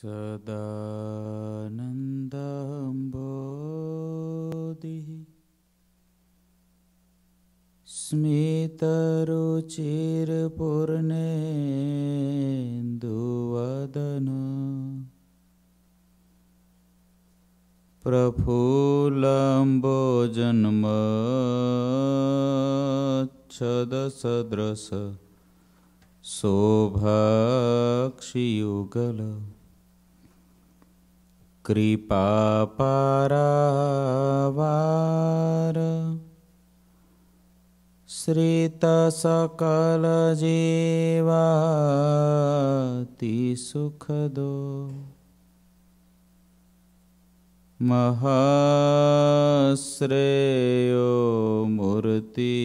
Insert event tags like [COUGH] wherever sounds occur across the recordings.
सदानन्दम्बोधिः स्मितरुचिर्पूर्णेन्दुवदन प्रफुल्लम्बोजन्मच्छदसदृश शोभाक्षियुगल कृपापारावार। श्रितसकलजीवातिसुखदो महाश्रेयो मूर्ति।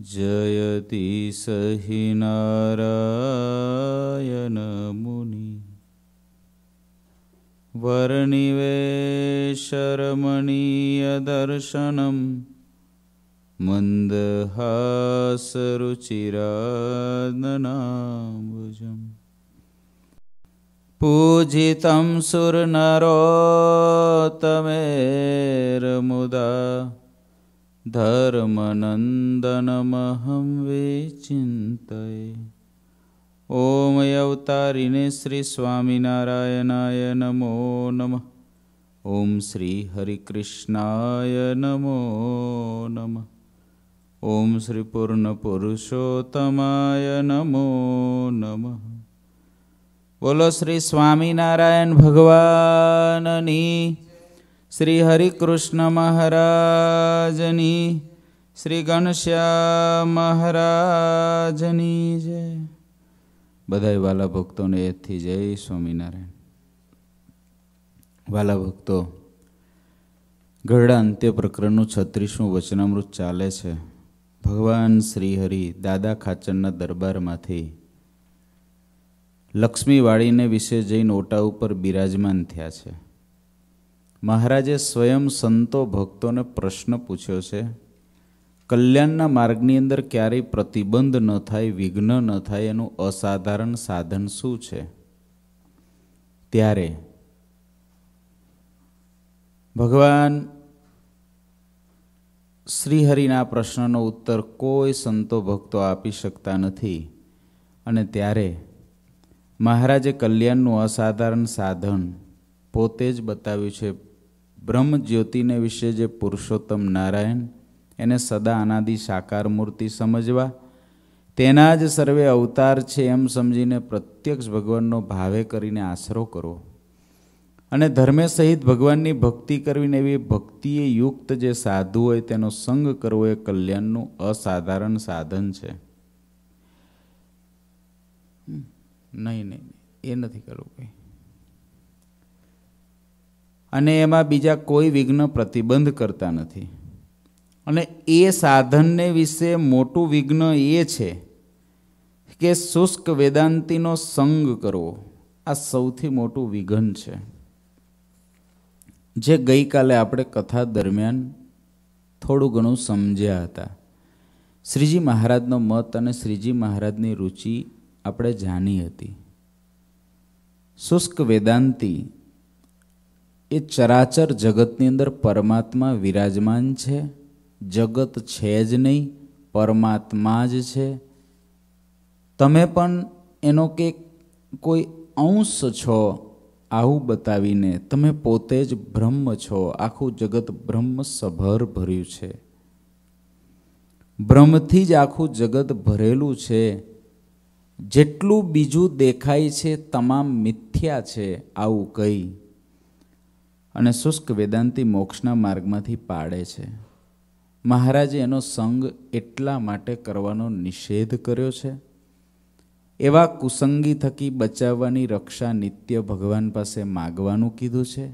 जयति सहि नारायणमुनि वर्णिवेशरमणीयदर्शनं मन्दहासरुचिरादनाम्बुजम्। पूजितं सुरनरोत्तमेर्मुदा धर्मनन्दनमहं विचिन्तये ઓમ અવતારીને શ્રી સ્વામિનારાયણાય નમો નમઃ. ઓમ શ્રી હરિકૃષ્ણાય નમો નમઃ. ઓમ શ્રી પૂર્ણ પુરુષોત્તમાય નમો નમઃ. બોલો શ્રી સ્વામિનારાયણ ભગવાનની, શ્રી હરિકૃષ્ણ મહારાજની, શ્રી ઘનશ્યામ મહારાજની જય. બધાય વાલા ભક્તોને એથી જય સ્વામિનારાયણ. વાલા ભક્તો, ગરડા અંત્ય પ્રકરણનું છત્રીસમું વચનામૃત ચાલે છે. ભગવાન શ્રી હરિ દાદા ખાચરના દરબારમાંથી લક્ષ્મીવાળીને વિશે જઈને ઓટા ઉપર બિરાજમાન થયા છે. મહારાજે સ્વયં સંતો ભક્તોને પ્રશ્ન પૂછ્યો છે કલ્યાણના માર્ગની અંદર ક્યારેય પ્રતિબંધ ન થાય, વિઘ્ન ન થાય, એનું અસાધારણ સાધન શું છે? ત્યારે ભગવાન શ્રીહરિના પ્રશ્નનો ઉત્તર કોઈ સંતો ભક્તો આપી શકતા નથી. અને ત્યારે મહારાજે કલ્યાણનું અસાધારણ સાધન પોતે જ બતાવ્યું છે. બ્રહ્મ જ્યોતિને વિશે જે પુરુષોત્તમ નારાયણ એને સદા અનાદિ સાકાર મૂર્તિ સમજવા. તેના જ સર્વે અવતાર છે એમ સમજીને પ્રત્યક્ષ ભગવાનનો ભાવે કરીને આશરો કરવો અને ધર્મે સહિત ભગવાનની ભક્તિ કરવીને એવી ભક્તિએ યુક્ત જે સાધુ હોય તેનો સંગ કરવો એ કલ્યાણનું અસાધારણ સાધન છે. નહીં નહીં, એ નથી કરવું કંઈ. અને એમાં બીજા કોઈ વિઘ્ન પ્રતિબંધ કરતા નથી. અને એ સાધનને વિશે મોટું વિઘ્ન એ છે કે શુષ્ક વેદાંતિનો સંગ કરવો. આ સૌથી મોટું વિઘન છે. જે ગઈકાલે આપણે કથા દરમિયાન થોડું ઘણું સમજ્યા હતા. શ્રીજી મહારાજનો મત અને શ્રીજી મહારાજની રુચિ આપણે જાણી હતી. શુષ્ક વેદાંતિ એ ચરાચર જગતની અંદર પરમાત્મા વિરાજમાન છે જગત છે જ નહીં, પરમાત્મા જ છે. તમે પણ એનો કે કોઈ અંશ છો આવું બતાવીને તમે પોતે જ બ્રહ્મ છો. આખું જગત બ્રહ્મ સભર ભર્યું છે. બ્રહ્મથી જ આખું જગત ભરેલું છે. જેટલું બીજું દેખાય છે તમામ મિથ્યા છે આવું કહી અને શુષ્ક વેદાંતિ મોક્ષના માર્ગમાંથી પાડે છે. મહારાજે એનો સંગ એટલા માટે કરવાનો નિષેધ કર્યો છે. એવા કુસંગી થકી બચાવવાની રક્ષા નિત્ય ભગવાન પાસે માગવાનું કીધું છે.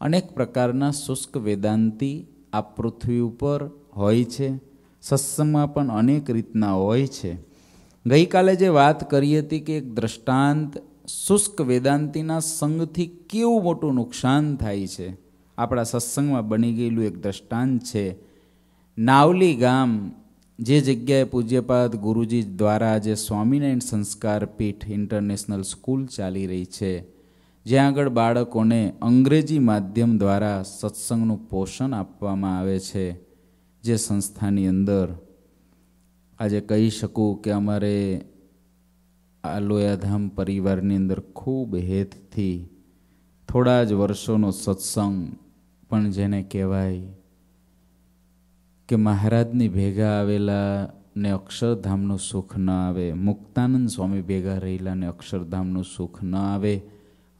અનેક પ્રકારના શુષ્ક વેદાંતિ આ પૃથ્વી ઉપર હોય છે. સત્સંગમાં પણ અનેક રીતના હોય છે. ગઈકાલે જે વાત કરી હતી કે એક દ્રષ્ટાંત શુષ્ક વેદાંતિના સંગથી કેવું મોટું નુકસાન થાય છે. આપણા સત્સંગમાં બની ગયેલું એક દ્રષ્ટાંત છે નાવલી ગામ, જે જગ્યાએ પૂજ્યપાદ ગુરુજી દ્વારા જે સ્વામિનારાયણ સંસ્કાર પીઠ ઇન્ટરનેશનલ સ્કૂલ ચાલી રહી છે, જ્યાં આગળ બાળકોને અંગ્રેજી માધ્યમ દ્વારા સત્સંગનું પોષણ આપવામાં આવે છે, જે સંસ્થાની અંદર. આજે કહી શકું કે અમારે આ લોયાધામ પરિવારની અંદર ખૂબ હેતથી થોડા જ વર્ષોનો સત્સંગ પણ જેને કહેવાય કે મહારાજની ભેગા આવેલા ને અક્ષરધામનું સુખ ન આવે, મુક્તાનંદ સ્વામી ભેગા રહેલા ને અક્ષરધામનું સુખ ન આવે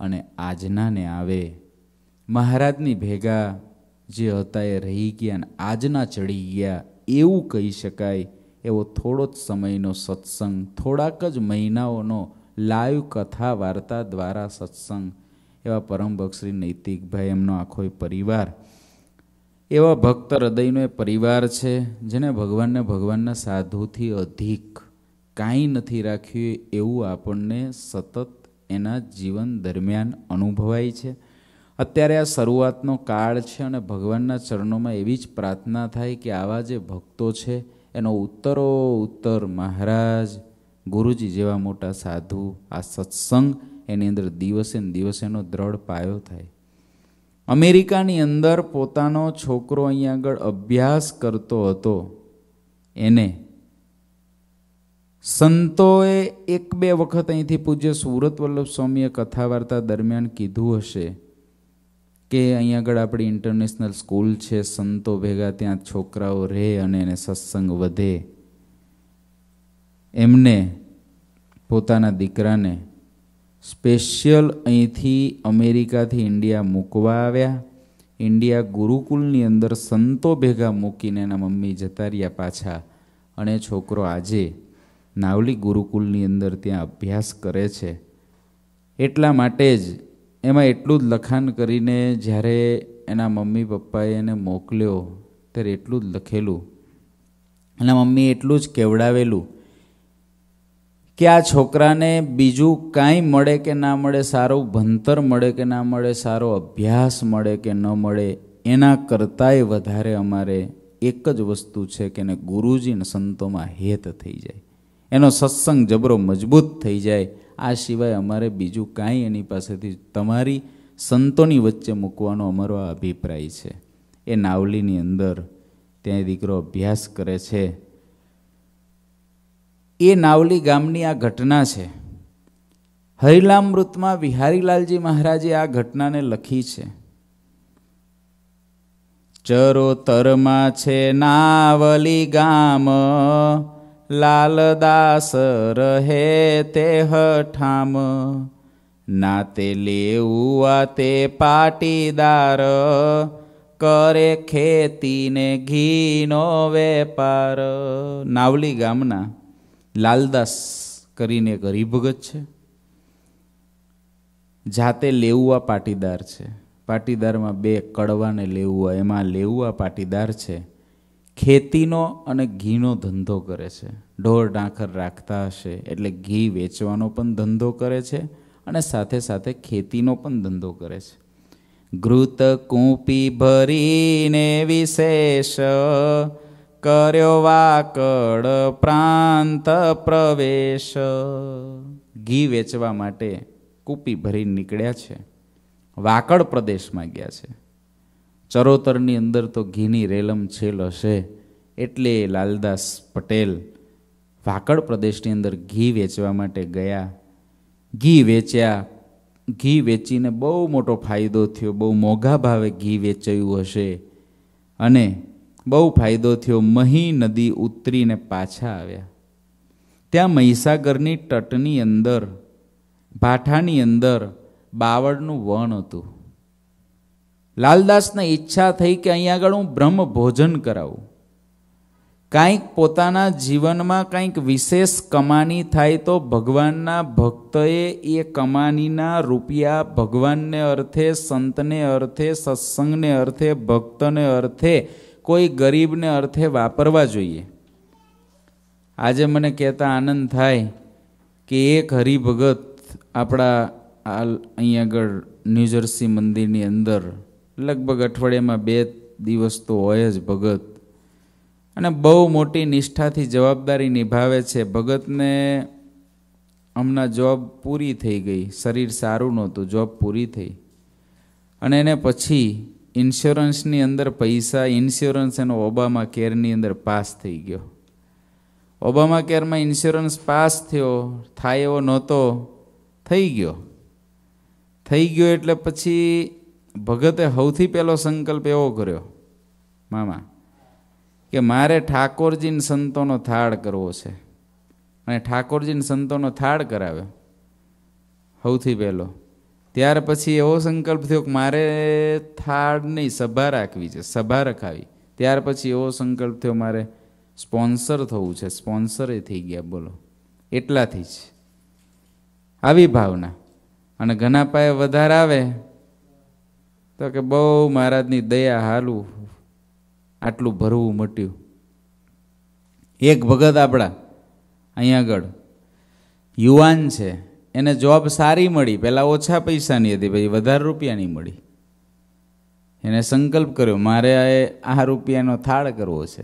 અને આજનાને આવે. મહારાજની ભેગા જે હતા એ રહી ગયા અને આજના ચડી ગયા, એવું કહી શકાય એવો થોડો જ સમયનો સત્સંગ, થોડાક જ મહિનાઓનો લાઈવ કથા વાર્તા દ્વારા સત્સંગ એવા પરમ ભક્તશ્રી નૈતિકભાઈ એમનો આખો પરિવાર એવા ભક્ત હૃદયનો એ પરિવાર છે, જેને ભગવાનને ભગવાનના સાધુથી અધિક કાંઈ નથી રાખ્યું એવું આપણને સતત એના જીવન દરમિયાન અનુભવાય છે. અત્યારે આ શરૂઆતનો કાળ છે અને ભગવાનના ચરણોમાં એવી જ પ્રાર્થના થાય કે આવા જે ભક્તો છે, એનો ઉત્તરો ઉત્તર મહારાજ, ગુરુજી જેવા મોટા સાધુ આ સત્સંગ એની અંદર દિવસે ને દિવસે એનો દ્રઢ પાયો થાય. અમેરિકાની અંદર પોતાનો છોકરો અહીંયા આગળ અભ્યાસ કરતો હતો. એને સંતોએ એક બે વખત અહીંથી પૂજ્ય સુરત વલ્લભ સ્વામીએ કથા વાર્તા દરમિયાન કીધું હશે કે અહીંયા આગળ આપણી ઇન્ટરનેશનલ સ્કૂલ છે, સંતો ભેગા ત્યાં છોકરાઓ રહે અને એને સત્સંગ વધે. એમને પોતાના દીકરાને સ્પેશિયલ અહીંથી અમેરિકાથી ઇન્ડિયા મૂકવા આવ્યા. ઇન્ડિયા ગુરુકુલની અંદર સંતો ભેગા મૂકીને એના મમ્મી જતા રહ્યા પાછા. અને છોકરો આજે નાવલી ગુરુકુલની અંદર ત્યાં અભ્યાસ કરે છે. એટલા માટે જ એમાં એટલું જ લખાણ કરીને જ્યારે એના મમ્મી પપ્પાએ એને મોકલ્યો, ત્યારે એટલું જ લખેલું. એના મમ્મીએ એટલું જ કેવડાવેલું કે આ છોકરાને બીજું કાંઈ મળે કે ના મળે, સારું ભણતર મળે કે ના મળે, સારો અભ્યાસ મળે કે ન મળે, એના કરતાંય વધારે અમારે એક જ વસ્તુ છે કે એને ગુરુજીને સંતોમાં હેત થઈ જાય. એનો સત્સંગ જબરો મજબૂત થઈ જાય. આ સિવાય અમારે બીજું કાંઈ એની પાસેથી તમારી સંતોની વચ્ચે મૂકવાનો અમારો આ અભિપ્રાય છે. એ નાવલીની અંદર ત્યાં દીકરો અભ્યાસ કરે છે. એ નાવલી ગામની આ ઘટના છે. હરિલામૃતમાં વિહારીલાલજી મહારાજે આ ઘટનાને લખી છે. ચરોતરમાં છે નાવલી ગામ, લાલદાસ રહે તે હઠામ. નાતે લેવું તે પાટીદાર, કરે ખેતીને ઘીનો વેપાર. નાવલી ગામના લાલદાસ કરીને એક હરિભગત છે, જાતે લેવું પાટીદાર છે. પાટીદારમાં બે કડવાને લેવું એમાં લેવું પાટીદાર છે. ખેતીનો અને ઘીનો ધંધો કરે છે. ઢોર ડાંખર રાખતા હશે એટલે ઘી વેચવાનો પણ ધંધો કરે છે અને સાથે સાથે ખેતીનો પણ ધંધો કરે છે. ઘૃત કૂપી ભરીને વિશેષ કર્યો વાકડ પ્રાંત પ્રવેશ. ઘી વેચવા માટે કૂપી ભરીને નીકળ્યા છે. વાકડ પ્રદેશમાં ગયા છે. ચરોતરની અંદર તો ઘીની રેલમ છેલ હશે એટલે લાલદાસ પટેલ વાકડ પ્રદેશની અંદર ઘી વેચવા માટે ગયા. ઘી વેચ્યા. ઘી વેચીને બહુ મોટો ફાયદો થયો. બહુ મોંઘા ભાવે ઘી વેચાયું હશે. અને બહુ ફાયદો થયો. મહી નદી ઉતરીને પાછા આવ્યા. ત્યાં મહીસાગરની તટની અંદર, ભાઠાની અંદર બાવળનું વણ હતું. લાલદાસને ઈચ્છા થઈ કે અહીંયા આગળ હું બ્રહ્મ ભોજન કરાવું. કાંઈક પોતાના જીવનમાં કંઈક વિશેષ કમાની થાય તો ભગવાનના ભક્તએ એ કમાનીના રૂપિયા ભગવાનને અર્થે, સંતને અર્થે, સત્સંગને અર્થે, ભક્તને અર્થે કોઈ ગરીબને અર્થે વાપરવા જોઈએ. આજે મને કહેતા આનંદ થાય કે એક હરિભગત આપણા અહીંયા આગળ ન્યૂજર્સી મંદિરની અંદર લગભગ અઠવાડિયામાં બે દિવસ તો હોય જ ભગત. અને બહુ મોટી નિષ્ઠાથી જવાબદારી નિભાવે છે. ભગતને હમણાં જોબ પૂરી થઈ ગઈ. શરીર સારું નહોતું, જોબ પૂરી થઈ. અને એને પછી ઇન્સ્યોરન્સની અંદર પૈસા ઇન્સ્યોરન્સ એનો ઓબામા કેરની અંદર પાસ થઈ ગયો. ઓબામા કેરમાં ઇન્સ્યોરન્સ પાસ થયો, થાય એવો નહોતો, થઈ ગયો. થઈ ગયો એટલે પછી ભગતે સૌથી પહેલો સંકલ્પ એવો કર્યો, મામા, કે મારે ઠાકોરજીને સંતોનો થાળ કરવો છે. અને ઠાકોરજીને સંતોનો થાળ કરાવ્યો, સૌથી પહેલો. ત્યાર પછી એવો સંકલ્પ થયો કે મારે થાળ નહીં, સભા રાખવી છે, સભા રખાવી. ત્યાર પછી એવો સંકલ્પ થયો, મારે સ્પોન્સર થવું છે, સ્પોન્સરે થઈ ગયા, બોલો. એટલાથી જ. આવી ભાવના. અને ઘણા પાયે વધારે આવે, તો કે બહુ મહારાજની દયા હાલું, આટલું ભરવું મટ્યું. એક ભગત આપણા, અહીંયા આગળ, યુવાન છે. એને જોબ સારી મળી. પહેલાં ઓછા પૈસાની હતી, પછી વધારે રૂપિયાની મળી. એને સંકલ્પ કર્યો, મારે આ રૂપિયાનો થાળ કરવો છે.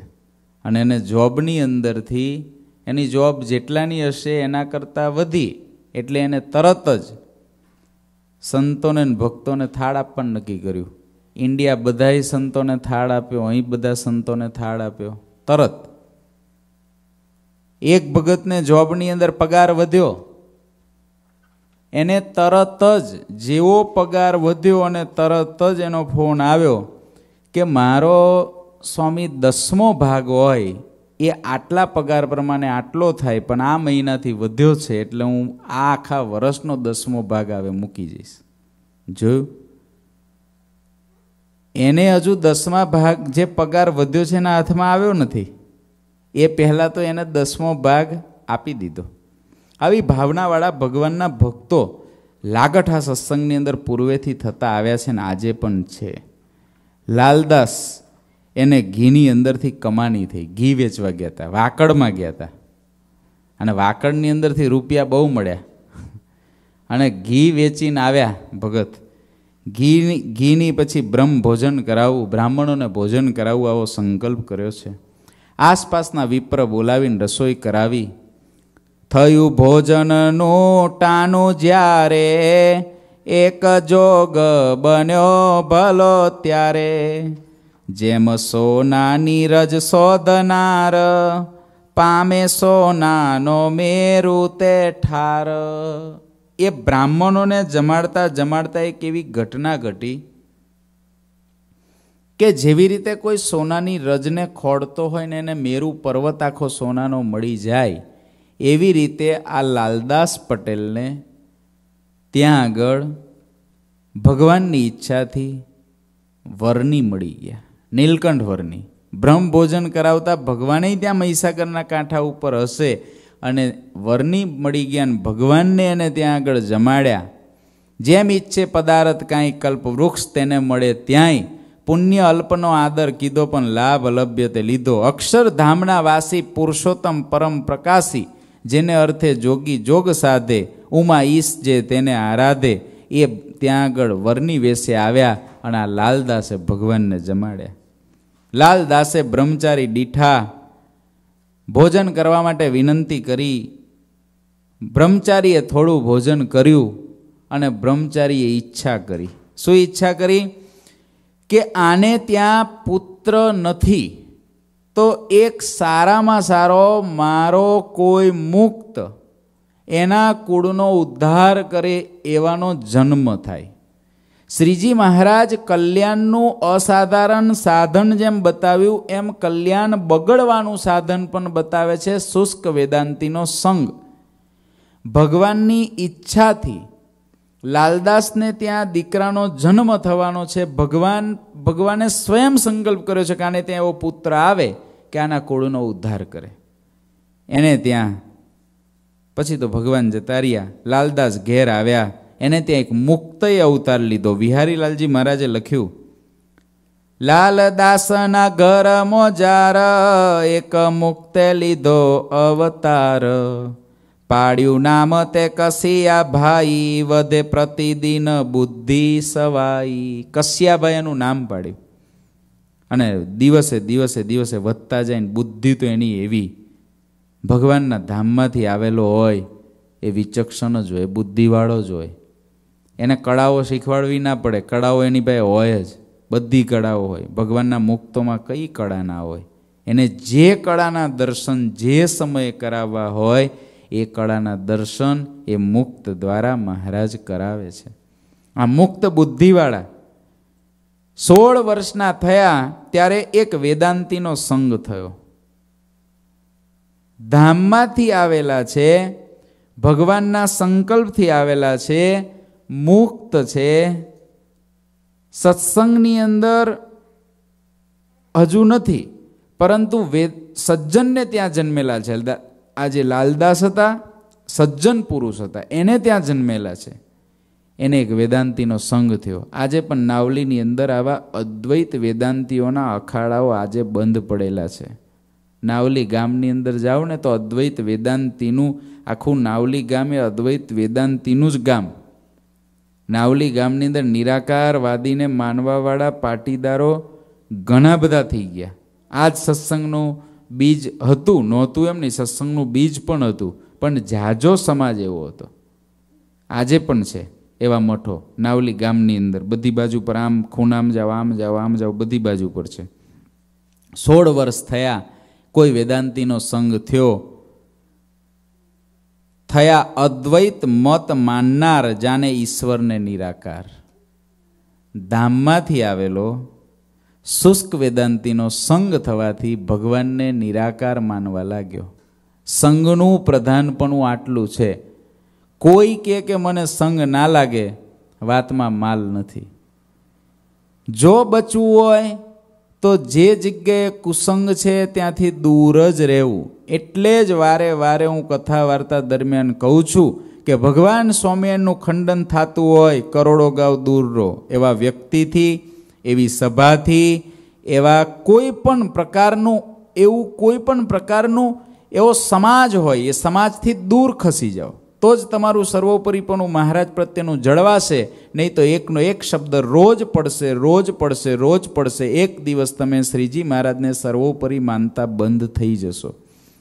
અને એને જોબની અંદરથી, એની જોબ જેટલાની હશે એના કરતાં વધી, એટલે એને તરત જ સંતોને ભક્તોને થાળ આપવાનું નક્કી કર્યું. ઇન્ડિયા બધાય સંતોને થાળ આપ્યો, અહીં બધા સંતોને થાળ આપ્યો. તરત. એક ભગતને જોબની અંદર પગાર વધ્યો. એને તરત જ જેવો પગાર વધ્યો અને તરત જ એનો ફોન આવ્યો કે મારો સ્વામી દસમો ભાગ હોય, એ આટલા પગાર પ્રમાણે આટલો થાય, પણ આ મહિનાથી વધ્યો છે એટલે હું આ આખા વર્ષનો દસમો ભાગ આવે મૂકી જઈશ. જોયું? એને હજુ દસમા ભાગ જે પગાર વધ્યો છે એના હાથમાં આવ્યો નથી. એ પહેલાં તો એને દસમો ભાગ આપી દીધો. આવી ભાવનાવાળા ભગવાનના ભક્તો લાગઠા સત્સંગની અંદર પૂર્વેથી થતા આવ્યા છે ને આજે પણ છે. લાલદાસ એને ઘીની અંદરથી કમાણી થઈ, ઘી વેચવા ગયા હતા વાકડમાં ગયા હતા અને વાકડની અંદરથી રૂપિયા બહુ મળ્યા. અને ઘી વેચીને આવ્યા ભગત. ઘીની ઘીની પછી બ્રહ્મ ભોજન કરાવવું, બ્રાહ્મણોને ભોજન કરાવવું આવો સંકલ્પ કર્યો છે. આસપાસના વિપ્ર બોલાવીને રસોઈ કરાવી થયું ભોજનનું ટાનું જ્યારે એક જોગ બન્યો ભલો ત્યારે. જેમ સોનાની રજ શોધનાર, પામે સોનાનો મેરુ તે ઠાર. એ બ્રાહ્મણોને જમાડતા જમાડતા એક એવી ઘટના ઘટી કે જેવી રીતે કોઈ સોનાની રજને ખોડતો હોય ને એને મેરુ પર્વત આખો સોનાનો મળી જાય એવી રીતે આ લાલદાસ પટેલને ત્યાં આગળ ભગવાનની ઈચ્છાથી વરની મળી ગયા. નીલકંઠ વરની. બ્રહ્મ ભોજન કરાવતા ભગવાને ત્યાં મહીસાગરના કાંઠા ઉપર હશે અને વરની મળી ગયા અને ભગવાનને એને ત્યાં આગળ જમાડ્યા. જેમ ઈચ્છે પદાર્થ કાંઈ કલ્પ વૃક્ષ તેને મળે ત્યાંય. પુણ્ય અલ્પનો આદર કીધો પણ લાભ અલભ્ય તે લીધો. અક્ષરધામના વાસી પુરુષોત્તમ પરમ પ્રકાશી. જેને અર્થે જોગી જોગ સાધે, ઉમા ઈશ જે તેને આરાધે, એ ત્યાં આગળ વરની વેશે આવ્યા અને આ લાલદાસે ભગવાનને જમાડ્યા. લાલદાસે બ્રહ્મચારી દીઠા ભોજન કરવા માટે વિનંતી કરી. બ્રહ્મચારીએ થોડું ભોજન કર્યું અને બ્રહ્મચારીએ ઈચ્છા કરી. શું ઈચ્છા કરી? કે આને ત્યાં પુત્ર નથી. તો એક સારામાં સારો, મારો કોઈ મુક્ત, એના કુળનો ઉદ્ધાર કરે એવાનો જન્મ થાય. શ્રીજી મહારાજ કલ્યાણનું અસાધારણ સાધન જેમ બતાવ્યું, એમ કલ્યાણ બગડવાનું સાધન પણ બતાવે છે શુષ્ક વેદાંતિનો સંગ. ભગવાનની ઈચ્છાથી લાલદાસને ત્યાં દીકરાનો જન્મ થવાનો છે. ભગવાન, ભગવાને સ્વયં સંકલ્પ કર્યો છે કે આને ત્યાં એવો પુત્ર આવે કે આના કુળનો ઉદ્ધાર કરે. એને ત્યાં, પછી તો ભગવાન જતા રહ્યા. લાલદાસ ઘેર આવ્યા. એને ત્યાં એક મુક્તય અવતાર લીધો. વિહારીલાલજી મહારાજે લખ્યું, લાલદાસના ઘર મોજાર, એક મુક્તે લીધો અવતાર. પાડ્યું નામ તે કસિયા ભાઈ વધે પ્રતિદિન બુદ્ધિ સવાઈ. કસિયાભાઈ એનું નામ પાડ્યું. અને દિવસે દિવસે દિવસે વધતા જાય બુદ્ધિ તો એની એવી ભગવાનના ધામમાંથી આવેલો હોય, એ વિચક્ષણ જ હોય બુદ્ધિવાળો જ હોય. એને કળાઓ શીખવાડવી ના પડે, કળાઓ એની પાસે હોય જ. બધી કળાઓ હોય. ભગવાનના મુક્તોમાં કઈ કળા ના હોય? એને જે કળાના દર્શન જે સમયે કરાવવા હોય એ કળાના દર્શન એ મુક્ત દ્વારા મહારાજ કરાવે છે. આ મુક્ત બુદ્ધિવાળા સોળ વર્ષના થયા ત્યારે એક વેદાંતિનો સંગ થયો. ધામમાંથી આવેલા છે, ભગવાનના સંકલ્પથી આવેલા છે, મુક્ત છે. સત્સંગની અંદર હજુ નથી, પરંતુ વેદ સજ્જનને ત્યાં જન્મેલા છે. આજે લાલદાસ હતા, સજ્જન પુરુષ હતા, એને ત્યાં જન્મેલા છે. એને એક વેદાંતિનો સંઘ થયો. આજે પણ નાવલીની અંદર આવા અદ્વૈત વેદાંતિઓના અખાડાઓ આજે બંધ પડેલા છે. નાવલી ગામની અંદર જાઓ ને તો અદ્વૈત વેદાંતિનું, આખું નાવલી ગામ એ અદ્વૈત વેદાંતિનું જ ગામ. નાવલી ગામની અંદર નિરાકારવાદીને માનવાવાળા પાટીદારો ઘણા બધા થઈ ગયા. આ જ સત્સંગનું બીજ હતું, નહોતું એમ નહીં, સત્સંગનું બીજ પણ હતું, પણ જાજો સમાજ એવો હતો. આજે પણ છે, એવા મઠો, નાવલી ગામની અંદર, બધી બાજુ પર આમ ખૂણામ જાઓ, આમ જાઓ આમ જાઓ, બધી બાજુ પર છે. સોળ વર્ષ થયા, કોઈ વેદાંતિનો સંઘ થયો. થયા અદ્વૈત મત માનનાર જાને ઈશ્વરને નિરાકાર. ધામમાંથી આવેલો શુષ્ક વેદાંતિનો સંગ થવાથી ભગવાનને નિરાકાર માનવા લાગ્યો. સંઘનું પ્રધાનપણું આટલું છે. કોઈ કે કે મને સંગ ના લાગે, વાતમાં માલ નથી. જો બચવું હોય, તો જે જગ્યાએ કુસંગ છે ત્યાંથી દૂર જ રહેવું. એટલે જ વારે વારે હું કથા વાર્તા દરમિયાન કહું છું કે ભગવાન સ્વામિનારાયણનું ખંડન થતું હોય, કરોડો ગાવ દૂર રહો. એવા વ્યક્તિથી એવી સભાથી, એવા કોઈ પણ પ્રકારનું, એવું કોઈ પણ પ્રકારનું, એવો સમાજ હોય, એ સમાજથી દૂર ખસી જાઓ. તો જ તમારું સર્વોપરીપણું મહારાજ પ્રત્યેનું જળવાશે, નહીં તો એકનો એક શબ્દ રોજ પડશે રોજ પડશે રોજ પડશે. એક દિવસ તમે શ્રીજી મહારાજને સર્વોપરી માનતા બંધ થઈ જશો.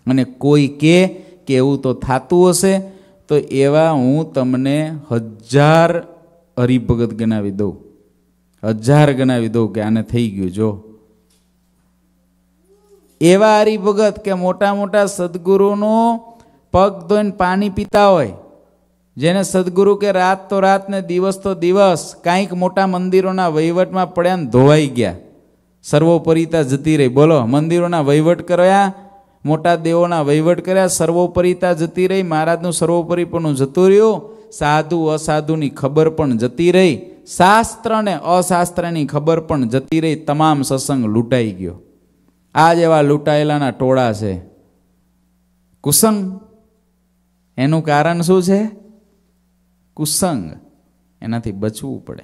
અને કોઈ કે કે એવું તો થતું હશે, તો એવા હું તમને હજાર હરિભગત ગણાવી દઉં. હજાર ગણાવી દઉં કે આને થઈ ગયું, જો. એવા હરિભગત કે મોટા મોટા સદગુરુનો પગ ધોઈને પાણી પીતા હોય, જેને સદગુરુ કે રાત તો રાત ને દિવસ તો દિવસ કાંઈક મોટા મંદિરોના વહીવટમાં પડ્યા ને ધોવાઈ ગયા. સર્વોપરિતા જતી રહી. બોલો, મંદિરોના વહીવટ કર્યા, મોટા દેવોના વહીવટ કર્યા સર્વોપરિતા જતી રહી. મહારાજનું સર્વોપરીપણું જતું રહ્યું. સાધુ અસાધુની ખબર પણ જતી રહી. શાસ્ત્ર ને અશાસ્ત્રની ખબર પણ જતી રહી, તમામ સત્સંગ લૂંટાઈ ગયો. આ જેવા લૂંટાયેલાના ટોળા છે. કુસંગ, એનું કારણ શું છે? કુસંગ, એનાથી બચવું પડે.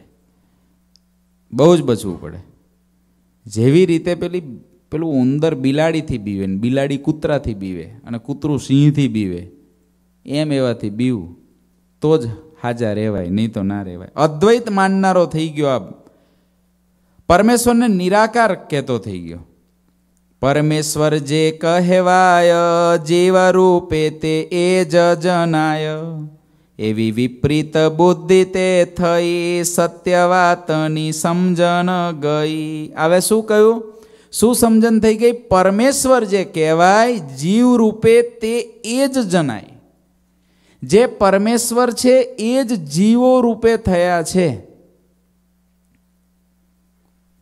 બહુ જ બચવું પડે. જેવી રીતે પેલી, પેલું ઉંદર બિલાડીથી બીવે ને બિલાડી કૂતરાથી બીવે અને કૂતરું સિંહથી બીવે, એમ એવાથી બીવું. તો જ હાજા રહેવાય, નહીં તો ના રહેવાય. અદ્વૈત માનનારો થઈ ગયો આ પરમેશ્વરને નિરાકાર કહેતો થઈ ગયો. પરમેશ્વર જે કહેવાય, જીવ રૂપે તે એ જ જનાય એવી વિપરીત બુદ્ધિ તે થઈ સત્ય વાતની સમજણ ગઈ. હવે શું કહ્યું? શું સમજણ થઈ ગઈ? પરમેશ્વર જે કહેવાય, જીવ રૂપે તે એ જ જનાય જે પરમેશ્વર છે, એ જ જીવો રૂપે થયા છે.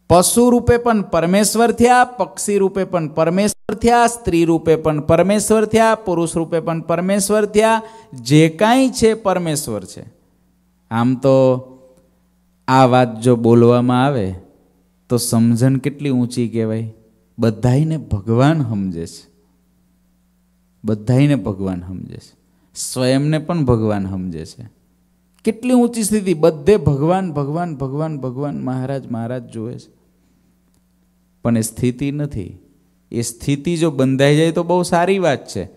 પશુ રૂપે પણ પરમેશ્વર થયા, પક્ષી રૂપે પણ પરમેશ્વર થયા, સ્ત્રી રૂપે પણ પરમેશ્વર થયા, પુરુષ રૂપે પણ પરમેશ્વર થયા, જે કાંઈ છે પરમેશ્વર છે. આમ તો આ વાત જો બોલવામાં આવે, તો સમજણ કેટલી ઊંચી કહેવાય? બધાઈને ભગવાન સમજે છે. બધાઈને ભગવાન સમજે છે. સ્વયંને પણ ભગવાન સમજે છે. કેટલી ઊંચી સ્થિતિ? બધે ભગવાન ભગવાન ભગવાન ભગવાન મહારાજ મહારાજ જુએ છે. પણ એ સ્થિતિ નથી. એ સ્થિતિ જો બંધાઈ જાય તો બહુ સારી વાત છે.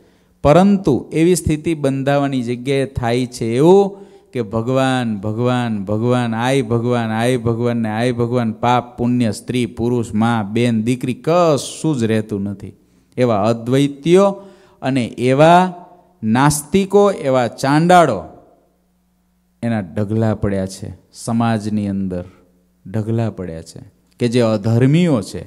પરંતુ એવી સ્થિતિ બંધાવવાની જગ્યાએ થાય છે એવું કે ભગવાન ભગવાન ભગવાન, આય ભગવાન આય ભગવાન ને આય ભગવાન, પાપ, પુણ્ય, સ્ત્રી, પુરુષ, મા, બેન, દીકરી કશું જ રહેતું નથી. એવા અદ્વૈત્યો અને એવા નાસ્તિકો એવા ચાંડાળો એના ઢગલા પડ્યા છે, સમાજની અંદર ઢગલા પડ્યા છે, કે જે અધર્મીઓ છે.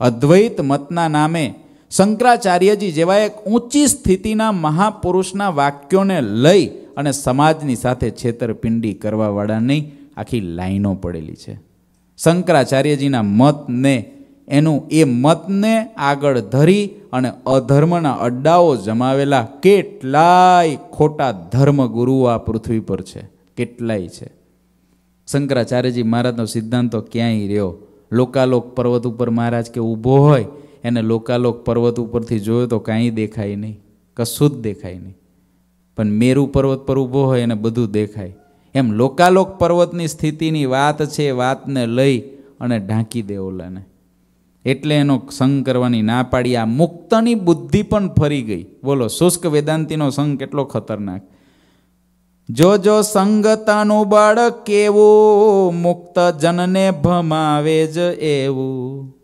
અદ્વૈત મતના નામે શંકરાચાર્યજી જેવા એક ઊંચી સ્થિતિના મહાપુરુષના વાક્યોને લઈ અને સમાજની સાથે છેતરપિંડી કરવાવાળાની આખી લાઈનો પડેલી છે. શંકરાચાર્યજીના મતને એનું એ મતને આગળ ધરી અને અધર્મના અડ્ડાઓ જમાવેલા કેટલાય ખોટા ધર્મગુરુઓ આ પૃથ્વી પર છે. કેટલાય છે. શંકરાચાર્યજી મહારાજનો સિદ્ધાંતો ક્યાંય રહ્યો? લોકાલોક પર્વત ઉપર મહારાજ કે ઊભો હોય, એને લોકાલોક પર્વત ઉપરથી જોયો તો કાંઈ દેખાય નહીં. કશું જ દેખાય નહીં. પણ મેરુ પર્વત પર ઊભો હોય એને બધું દેખાય. એમ લોકાલોક પર્વતની સ્થિતિની વાત છે, વાતને લઈ અને ઢાંકી દે ઓલાને. એટલે એનો સંગ કરવાની ના પાડી. આ મુક્તની બુદ્ધિ પણ ફરી ગઈ. બોલો, શુષ્ક વેદાંતિનો સંગ કેટલો ખતરનાક. જો જો સંગતાનું બળ કેવું, મુક્ત જનને ભમાવે જ એવું.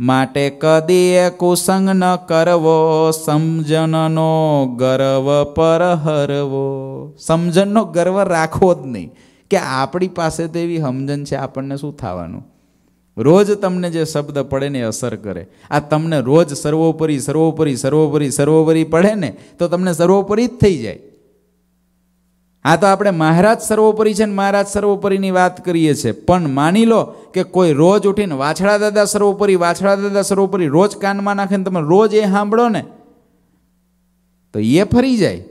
માટે કદી કુસંગ ન કરવો, સમજનનો ગર્વ પર હરવો. સમજણનો ગર્વ રાખવો જ નહીં. કે આપણી પાસે તો એવી સમજણ છે, આપણને શું થવાનું? રોજ તમને જે શબ્દ પડે ને એ અસર કરે. આ તમને રોજ સર્વોપરી સર્વોપરી સર્વોપરી સર્વોપરી પડે ને તો તમને સર્વોપરી જ થઈ જાય. આ તો આપણે મહારાજ સર્વોપરી છે ને મહારાજ સર્વોપરીની વાત કરીએ છીએ. પણ માની લો કે કોઈ રોજ ઉઠીને વાછડા દાદા સર્વોપરી, વાછડા દાદા સર્વોપરી રોજ કાનમાં નાખીને તમે રોજ એ સાંભળો ને, તો એ ફરી જાય.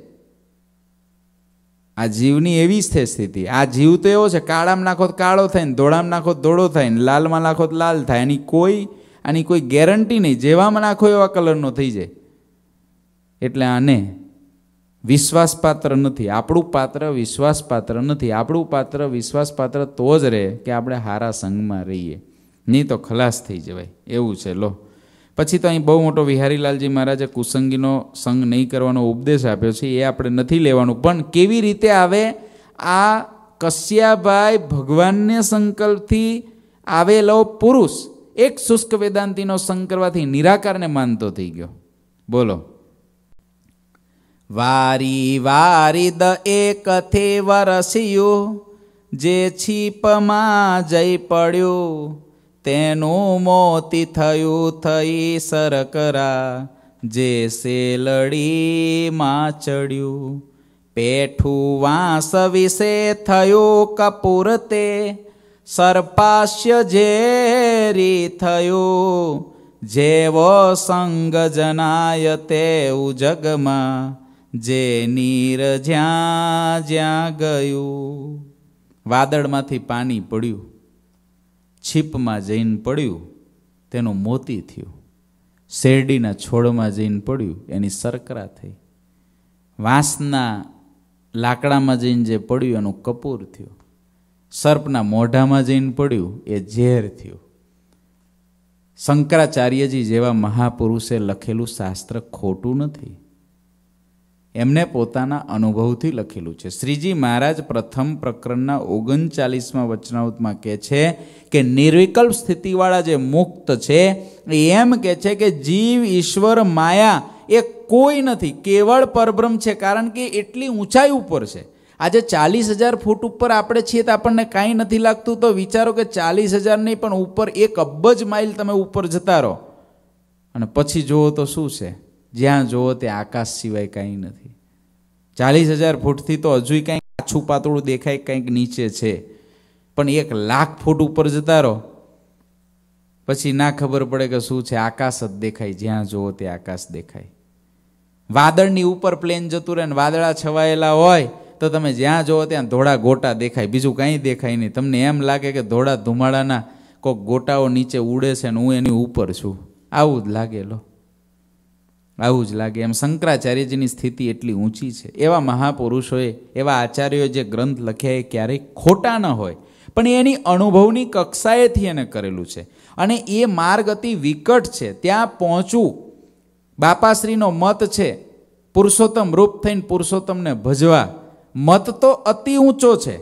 આ જીવની એવી છે સ્થિતિ. આ જીવ તો એવો છે, કાળામાં નાખો તો કાળો થાય ને ધોળામાં નાખો તો ધોળો થાય ને લાલમાં નાખો તો લાલ થાય. એની કોઈ આની કોઈ ગેરંટી નહીં. જેવામાં નાખો એવા કલરનો થઈ જાય. એટલે આને વિશ્વાસપાત્ર નથી. આપણું પાત્ર વિશ્વાસપાત્ર નથી. આપણું પાત્ર વિશ્વાસપાત્ર તો જ રહે કે આપણે હારા સંઘમાં રહીએ. નહીં તો ખલાસ થઈ જવાય. એવું છે, લો. પછી તો અહીં બહુ મોટો વિહારીલાલજી મહારાજે કુસંગીનો સંગ નહીં કરવાનો ઉપદેશ આપ્યો છે, એ આપણે નથી લેવાનું. પણ કેવી રીતે આવે? આ કશ્યાભાઈ ભગવાનને સંકલ્પથી આવેલો પુરુષ એક શુષ્ક વેદાંતિનો સંગ કરવાથી નિરાકારને માનતો થઈ ગયો. બોલો. વારી વારી દ એકથે વરસ્યું, જે છીપમાં જઈ પડ્યું. તેનું મોતી થયું થઈ સરકરા, જે સેલડીમાં ચડ્યું. પેઠું વાંસ વિશે થયું કપૂર તે સર્પાશ્ય ઝેરી થયું. જેવો સંગ જનાય તેવું જગમાં જે નીર જ્યાં જ્યાં ગયું. વાદળમાંથી પાણી પડ્યું. છીપમાં જઈને પડ્યું, તેનું મોતી થયું. શેરડીના છોડમાં જઈને પડ્યું, એની સરકરા થઈ. વાંસના લાકડામાં જઈને જે પડ્યું, એનું કપૂર થયું. સર્પના મોઢામાં જઈને પડ્યું, એ ઝેર થયું. શંકરાચાર્યજી જેવા મહાપુરુષે લખેલું શાસ્ત્ર ખોટું નથી. એમને પોતાના અનુભવથી લખેલું છે. શ્રીજી મહારાજ પ્રથમ પ્રકરણના ઓગણચાલીસમાં વચનાવતમાં કહે છે કે નિર્વિકલ્પ સ્થિતિવાળા જે મુક્ત છે એમ કહે છે કે જીવ ઈશ્વર માયા એ કોઈ નથી, કેવળ પરબ્રહ્મ છે. કારણ કે એટલી ઊંચાઈ ઉપર છે. આજે ચાલીસ હજાર ફૂટ ઉપર આપણે છીએ તો આપણને કાંઈ નથી લાગતું, તો વિચારો કે ચાલીસ હજાર નહીં, પણ ઉપર એક અબજ માઇલ તમે ઉપર જતા રહો. અને પછી જુઓ તો શું છે? જ્યાં જુઓ તે આકાશ સિવાય કાંઈ નથી. ચાલીસ હજાર ફૂટથી તો હજુય કંઈક આછું પાતળું દેખાય, કંઈક નીચે છે. પણ એક લાખ ફૂટ ઉપર જતા રહો. પછી ના ખબર પડે કે શું છે, આકાશ જ દેખાય, જ્યાં જુઓ તે આકાશ દેખાય. વાદળની ઉપર પ્લેન જતું રહે ને વાદળા છવાયેલા હોય, તો તમે જ્યાં જુઓ ત્યાં ધોળા ગોટા દેખાય. બીજું કંઈ દેખાય નહીં. તમને એમ લાગે કે ધોળા ધુમાડાના કોઈક ગોટાઓ નીચે ઉડે છે ને હું એની ઉપર છું. આવું જ લાગે લો. આવું જ લાગે. એમ શંકરાચાર્યજીની સ્થિતિ એટલી ઊંચી છે. એવા મહાપુરુષોએ, એવા આચાર્યોએ જે ગ્રંથ લખ્યા એ ક્યારેય ખોટા ન હોય. પણ એની અનુભવની કક્ષાએથી એને કરેલું છે. અને એ માર્ગ અતિ વિકટ છે. ત્યાં પહોંચવું બાપાશ્રીનો મત છે. પુરુષોત્તમ રૂપ થઈને પુરુષોત્તમને ભજવા. મત તો અતિ ઊંચો છે.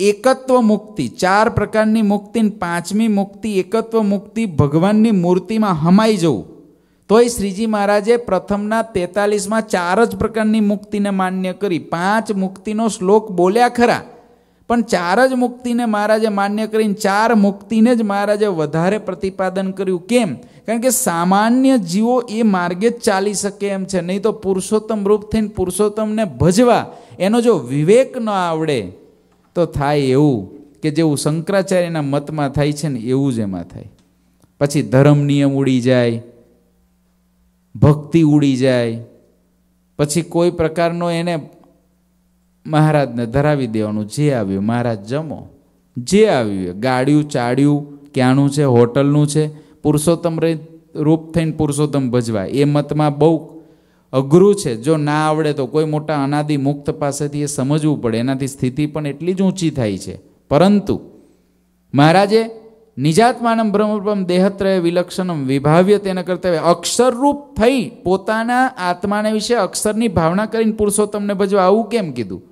એકત્વ મુક્તિ. ચાર પ્રકારની મુક્તિ પાંચમી મુક્તિ. એકત્વ મુક્તિ ભગવાનની મૂર્તિમાં હમાઈ જવું. તોય શ્રીજી મહારાજે પ્રથમના તેતાલીસમાં ચાર જ પ્રકારની મુક્તિને માન્ય કરી. પાંચ મુક્તિનો શ્લોક બોલ્યા ખરા. પણ ચાર જ મુક્તિને મહારાજે માન્ય કરીને ચાર મુક્તિને જ મહારાજે વધારે પ્રતિપાદન કર્યું. કેમ? કારણ કે સામાન્ય જીવો એ માર્ગે જ ચાલી શકે એમ છે. નહીં તો પુરુષોત્તમ રૂપ થઈને પુરુષોત્તમને ભજવા એનો જો વિવેક ન આવડે, તો થાય એવું કે જેવું શંકરાચાર્યના મતમાં થાય છે ને એવું જ એમાં થાય. પછી ધર્મ નિયમ ઉડી જાય ભક્તિ ઉડી જાય. પછી કોઈ પ્રકારનો એને મહારાજને ધરાવી દેવાનું. જે આવ્યું, મહારાજ જમો. જે આવ્યું, ગાડ્યું, ચાડ્યું, ક્યાંનું છે, હોટલનું છે, પુરુષોત્તમ રૂપ થઈને પુરુષોત્તમ ભજવા એ મતમાં બહુ અઘરું છે. જો ના આવડે તો કોઈ મોટા અનાદિ મુક્ત પાસેથી એ સમજવું પડે. એનાથી સ્થિતિ પણ એટલી જ ઊંચી થાય છે. પરંતુ મહારાજે નિજાત્માનમ બ્રહ્મરૂપમ દેહત્રય વિલક્ષણમ વિભાવ્ય તેના કરતા અક્ષરરૂપ થઈ પોતાના આત્માને વિશે અક્ષરની ભાવના કરીને પુરુષોત્તમને ભજવા આવું કેમ કીધું?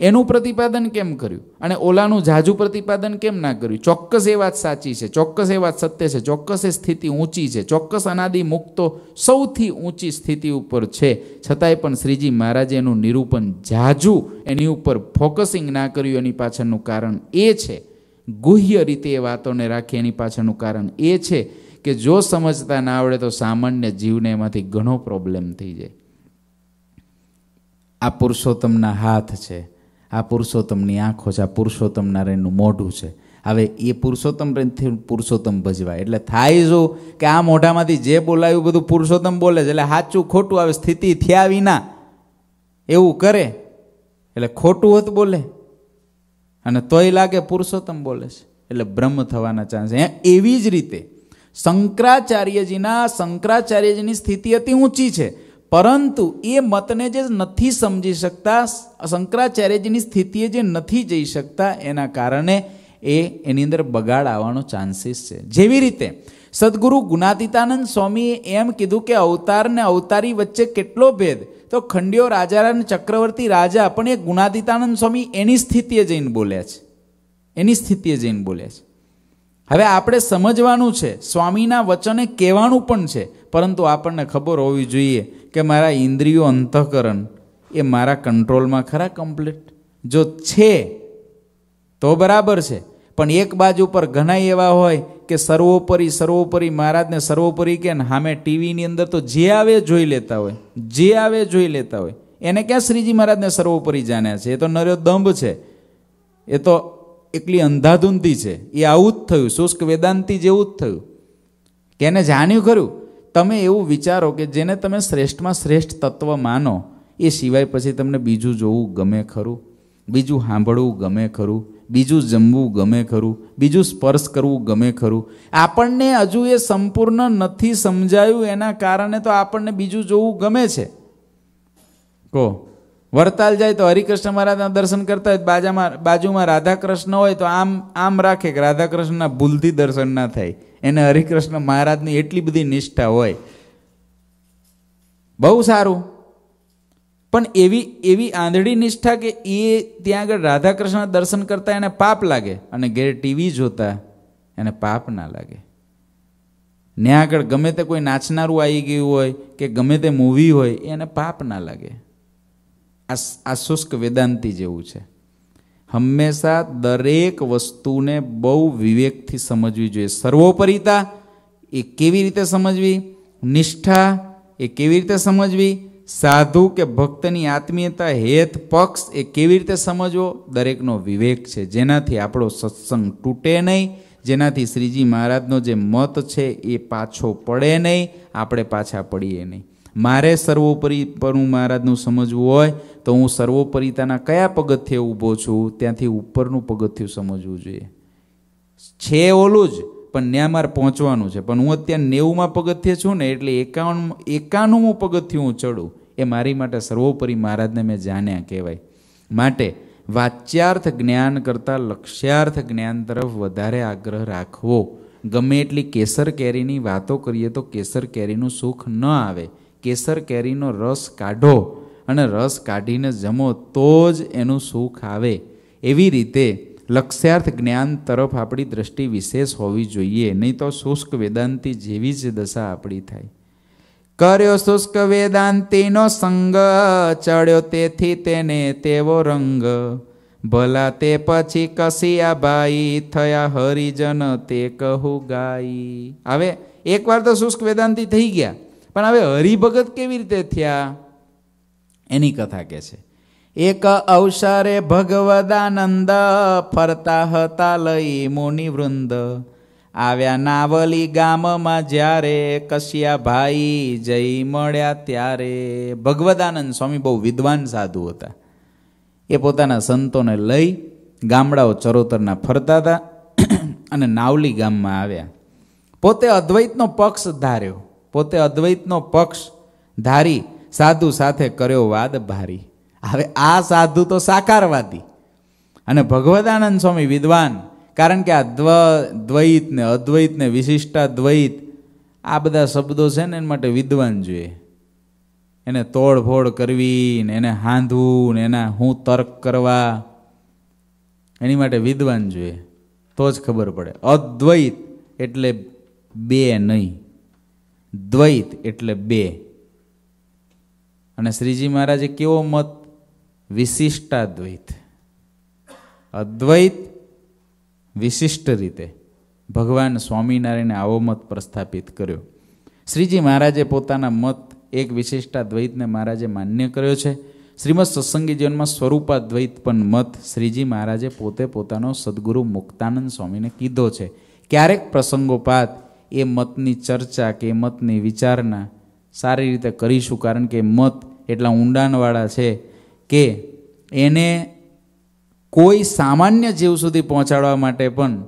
એનું પ્રતિપાદન કેમ કર્યું? અને ઓલાનું જાજુ પ્રતિપાદન કેમ ના કર્યું? ચોક્કસ એ વાત સાચી છે, ચોક્કસ એ વાત સત્ય છે, ચોક્કસ એ સ્થિતિ ઊંચી છે, ચોક્કસ અનાદિ મુક્તો સૌથી ઊંચી સ્થિતિ ઉપર છે. છતાંય પણ શ્રીજી મહારાજે એનું નિરૂપણ જાજુ એની ઉપર ફોકસિંગ ના કર્યું, એની પાછળનું કારણ એ છે ગુહ્ય રીતે એ વાતોને રાખી એની પાછળનું કારણ એ છે કે જો સમજતા ના આવડે તો સામાન્ય જીવને એમાંથી ઘણો પ્રોબ્લેમ થઈ જાય. આ પુરુષોત્તમના હાથ છે, આ પુરુષોત્તમની આંખો છે, આ પુરુષોત્તમ નારાયણનું મોઢું છે. હવે એ પુરુષોત્તમ પુરુષોત્તમ ભજવાય. એટલે થાય શું કે આ મોઢામાંથી જે બોલાયું બધું પુરુષોત્તમ બોલે છે. એટલે સાચું ખોટું આવે, સ્થિતિ થયા વિના એવું કરે. એટલે ખોટું હોત બોલે. અને તોય લાગે પુરુષોત્તમ બોલે છે. એટલે બ્રહ્મ થવાના ચાન્સ એવી જ રીતે શંકરાચાર્યજીના, શંકરાચાર્યજીની સ્થિતિ અતિ ઊંચી છે. પરંતુ એ મતને જે નથી સમજી શકતા, શંકરાચાર્યજીની સ્થિતિએ જે નથી જઈ શકતા, એના કારણે એ એની અંદર બગાડ આવવાનો ચાન્સીસ છે. જેવી રીતે સદગુરુ ગુણાતીતાનંદ સ્વામીએ એમ કીધું કે અવતાર ને અવતારી વચ્ચે કેટલો ભેદ? તો ખંડિયો રાજા ચક્રવર્તી રાજા પણ એ ગુણાદિતાનંદ સ્વામી એની સ્થિતિએ જઈને બોલ્યા છે. એની સ્થિતિએ જઈને બોલ્યા છે. હવે આપણે સમજવાનું છે, સ્વામીના વચને કહેવાનું પણ છે, પરંતુ આપણને ખબર હોવી જોઈએ કે મારા ઇન્દ્રિયો અંતઃકરણ એ મારા કંટ્રોલમાં ખરા કમ્પ્લીટ? જો છે, તો બરાબર છે. પણ એક બાજુ પર ઘણા એવા હોય કે સર્વોપરી સર્વોપરી મહારાજને સર્વોપરી કે સામે ટીવીની અંદર તો જે આવે જોઈ લેતા હોય, જે આવે જોઈ લેતા હોય, એને ક્યાં શ્રીજી મહારાજને સર્વોપરી જાણ્યા છે? એ તો નર્યો દંભ છે. એ તો એકલી અંધાધૂંધી છે. એ આવું જ થયું, શુષ્ક વેદાંતિ જેવું જ થયું. કે એને જાણ્યું ખરું? તમે એવું વિચારો કે જેને તમે શ્રેષ્ઠમાં શ્રેષ્ઠ તત્વ માનો, એ સિવાય પછી તમને બીજું જોવું ગમે ખરું? બીજું સાંભળવું ગમે ખરું? બીજું જમવું ગમે ખરું? બીજું સ્પર્શ કરવું ગમે ખરું? આપણને હજુ એ સંપૂર્ણ નથી સમજાયું, એના કારણે તો આપણને બીજું જોવું ગમે છે. કહો. વરતાલ જાય તો હરિકૃષ્ણ મહારાજના દર્શન કરતા હોય, બાજામાં, બાજુમાં રાધાકૃષ્ણ હોય તો આમ આમ રાખે કે રાધાકૃષ્ણના ભૂલથી દર્શન ના થાય. એને હરિકૃષ્ણ મહારાજની એટલી બધી નિષ્ઠા હોય. બહુ સારું. પણ એવી એવી આંધળી નિષ્ઠા કે એ ત્યાં આગળ રાધાકૃષ્ણ દર્શન કરતા એને પાપ લાગે અને ઘેર ટીવી જોતા એને પાપ ના લાગે. ત્યાં આગળ ગમે તે કોઈ નાચનારું આવી ગયું હોય કે ગમે તે મૂવી હોય એને પાપ ના લાગે. આ આ શુષ્ક વેદાંતિ જેવું છે. હંમેશા દરેક વસ્તુને બહુ વિવેકથી સમજવી જોઈએ. સર્વોપરિતા એ કેવી રીતે સમજવી? નિષ્ઠા એ કેવી રીતે સમજવી? સાધુ કે ભક્તની આત્મીયતા હેત પક્ષ એ કેવી રીતે સમજવો? દરેકનો વિવેક છે. જેનાથી આપણો સત્સંગ તૂટે નહીં, જેનાથી શ્રીજી મહારાજનો જે મત છે એ પાછો પડે નહીં, આપણે પાછા પડીએ નહીં. મારે સર્વોપરી પરનું મહારાજનું સમજવું હોય, તો હું સર્વોપરિતાના કયા પગથિયે ઊભો છું? ત્યાંથી ઉપરનું પગથિયું સમજવું જોઈએ. છે ઓલું જ, પણ ત્યાં મારે પહોંચવાનું છે. પણ હું અત્યારે નેવુંમાં પગથિયે છું ને, એટલે એકાવન, એકાણુંમું પગથિયું હું ચડું. એ મારી માટે સર્વોપરી મહારાજને મેં જાણ્યા કહેવાય. માટે વાચ્યાર્થ જ્ઞાન કરતાં લક્ષ્યાર્થ જ્ઞાન તરફ વધારે આગ્રહ રાખવો. ગમે એટલી કેસર કેરીની વાતો કરીએ તો કેસર કેરીનું સુખ ન આવે. કેસર કેરીનો રસ કાઢો અને રસ કાઢીને જમો તો જ એનું સુખ આવે. એવી રીતે લક્ષ્યાર્થ જ્ઞાન તરફ આપણી દ્રષ્ટિ વિશેષ હોવી જોઈએ. નહીં તો શુષ્ક વેદાંતિ જેવી જ દશા આપણી થાય. કર્યો શુષ્ક વેદાંતિનો સંગ. ચડ્યો તેથી તેને તેવો રંગ. ભલા તે પછી કસિયા ભાઈ થયા હરિજન તે કહું ગાઈ. હવે એકવાર તો શુષ્ક વેદાંતિ થઈ ગયા. પણ હવે હરિભગત કેવી રીતે થયા? એની કથા કે છે, એક અવસરે ભગવદાનંદ ફરતા હતા લઈ મુનિવૃંદ. વૃંદ આવ્યા નાવલી ગામમાં જ્યારે કશિયા ભાઈ જઈ મળ્યા ત્યારે. ભગવદાનંદ સ્વામી બહુ વિદ્વાન સાધુ હતા. એ પોતાના સંતોને લઈ ગામડાઓ ચરોતરના ફરતા હતા અને નાવલી ગામમાં આવ્યા. પોતે અદ્વૈતનો પક્ષ ધાર્યો. પોતે અદ્વૈતનો પક્ષ ધારી સાધુ સાથે કર્યો વાદ ભારી. હવે આ સાધુ તો સાકારવાદી. અને ભગવદાનંદ સ્વામી વિદ્વાન. કારણ કે આ દ્વ, દ્વૈત ને અદ્વૈત ને વિશિષ્ટાદ્વૈત આ બધા શબ્દો છે ને એના માટે વિદ્વાન જોઈએ. એને તોડફોડ કરવી ને એને હાંધવું ને એના હું તર્ક કરવા, એની માટે વિદ્વાન જોઈએ. તો જ ખબર પડે. અદ્વૈત એટલે બે નહીં. દ્વૈત એટલે બે. અને શ્રીજી મહારાજે કેવો મત? વિશિષ્ટાદ્વૈત. અદ્વૈત વિશિષ્ટ રીતે ભગવાન સ્વામિનારાયણે આવો મત પ્રસ્થાપિત કર્યો. શ્રીજી મહારાજે પોતાના મત એક વિશિષ્ટાદ્વૈતને મહારાજે માન્ય કર્યો છે. શ્રીમદ સત્સંગી જીવનમાં સ્વરૂપાદ્વૈત પણ મત શ્રીજી મહારાજે પોતે પોતાનો સદગુરુ મુક્તાનંદ સ્વામીને કીધો છે. ક્યારેક પ્રસંગોપાત એ મતની ચર્ચા કે મતની વિચારણા સારી રીતે કરીશું કારણ કે મત એટલા ઊંડાણવાળા છે કે એને કોઈ સામાન્ય જીવ સુધી પહોંચાડવા માટે પણ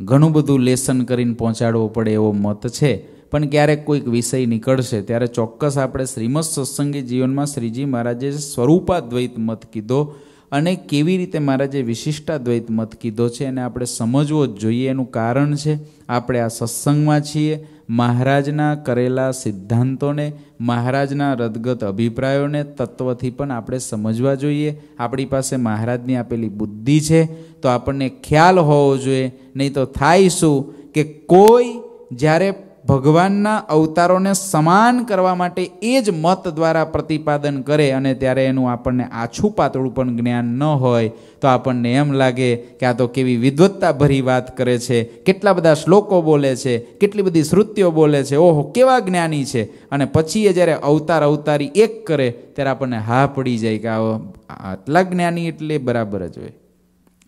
ઘણું બધું લેસન કરીને પહોંચાડવો પડે એવો મત છે. પણ ક્યારેક કોઈક વિષય નીકળશે, ત્યારે ચોક્કસ આપણે શ્રીમદ સત્સંગી જીવનમાં શ્રીજી મહારાજે સ્વરૂપાદ્વૈત મત કીધો અને કેવી રીતે મહારાજે વિશિષ્ટાદ્વૈત મત કીધો છે એને આપણે સમજવો જ જોઈએ એનું કારણ છે. આપણે આ સત્સંગમાં છીએ મહારાજના કરેલા સિદ્ધાંતોને, મહારાજના રદગત અભિપ્રાયોને તત્વથી પણ આપણે સમજવા જોઈએ. આપણી પાસે મહારાજની આપેલી બુદ્ધિ છે, તો આપણને ખ્યાલ હોવો જોઈએ. નહીં તો થાય શું કે કોઈ જ્યારે ભગવાનના અવતારોને સમાન કરવા માટે એ જ મત દ્વારા પ્રતિપાદન કરે અને ત્યારે એનું આપણને આછું પાતળું પણ જ્ઞાન ન હોય, તો આપણને એમ લાગે કે આ તો કેવી વિદ્વત્તાભરી વાત કરે છે. કેટલા બધા શ્લોકો બોલે છે, કેટલી બધી શ્રુતિઓ બોલે છે, ઓહો, કેવા જ્ઞાની છે. અને પછી એ જ્યારે અવતાર અવતારી એક કરે, ત્યારે આપણને હા પડી જાય કે આટલા જ્ઞાની એટલે બરાબર જ હોય.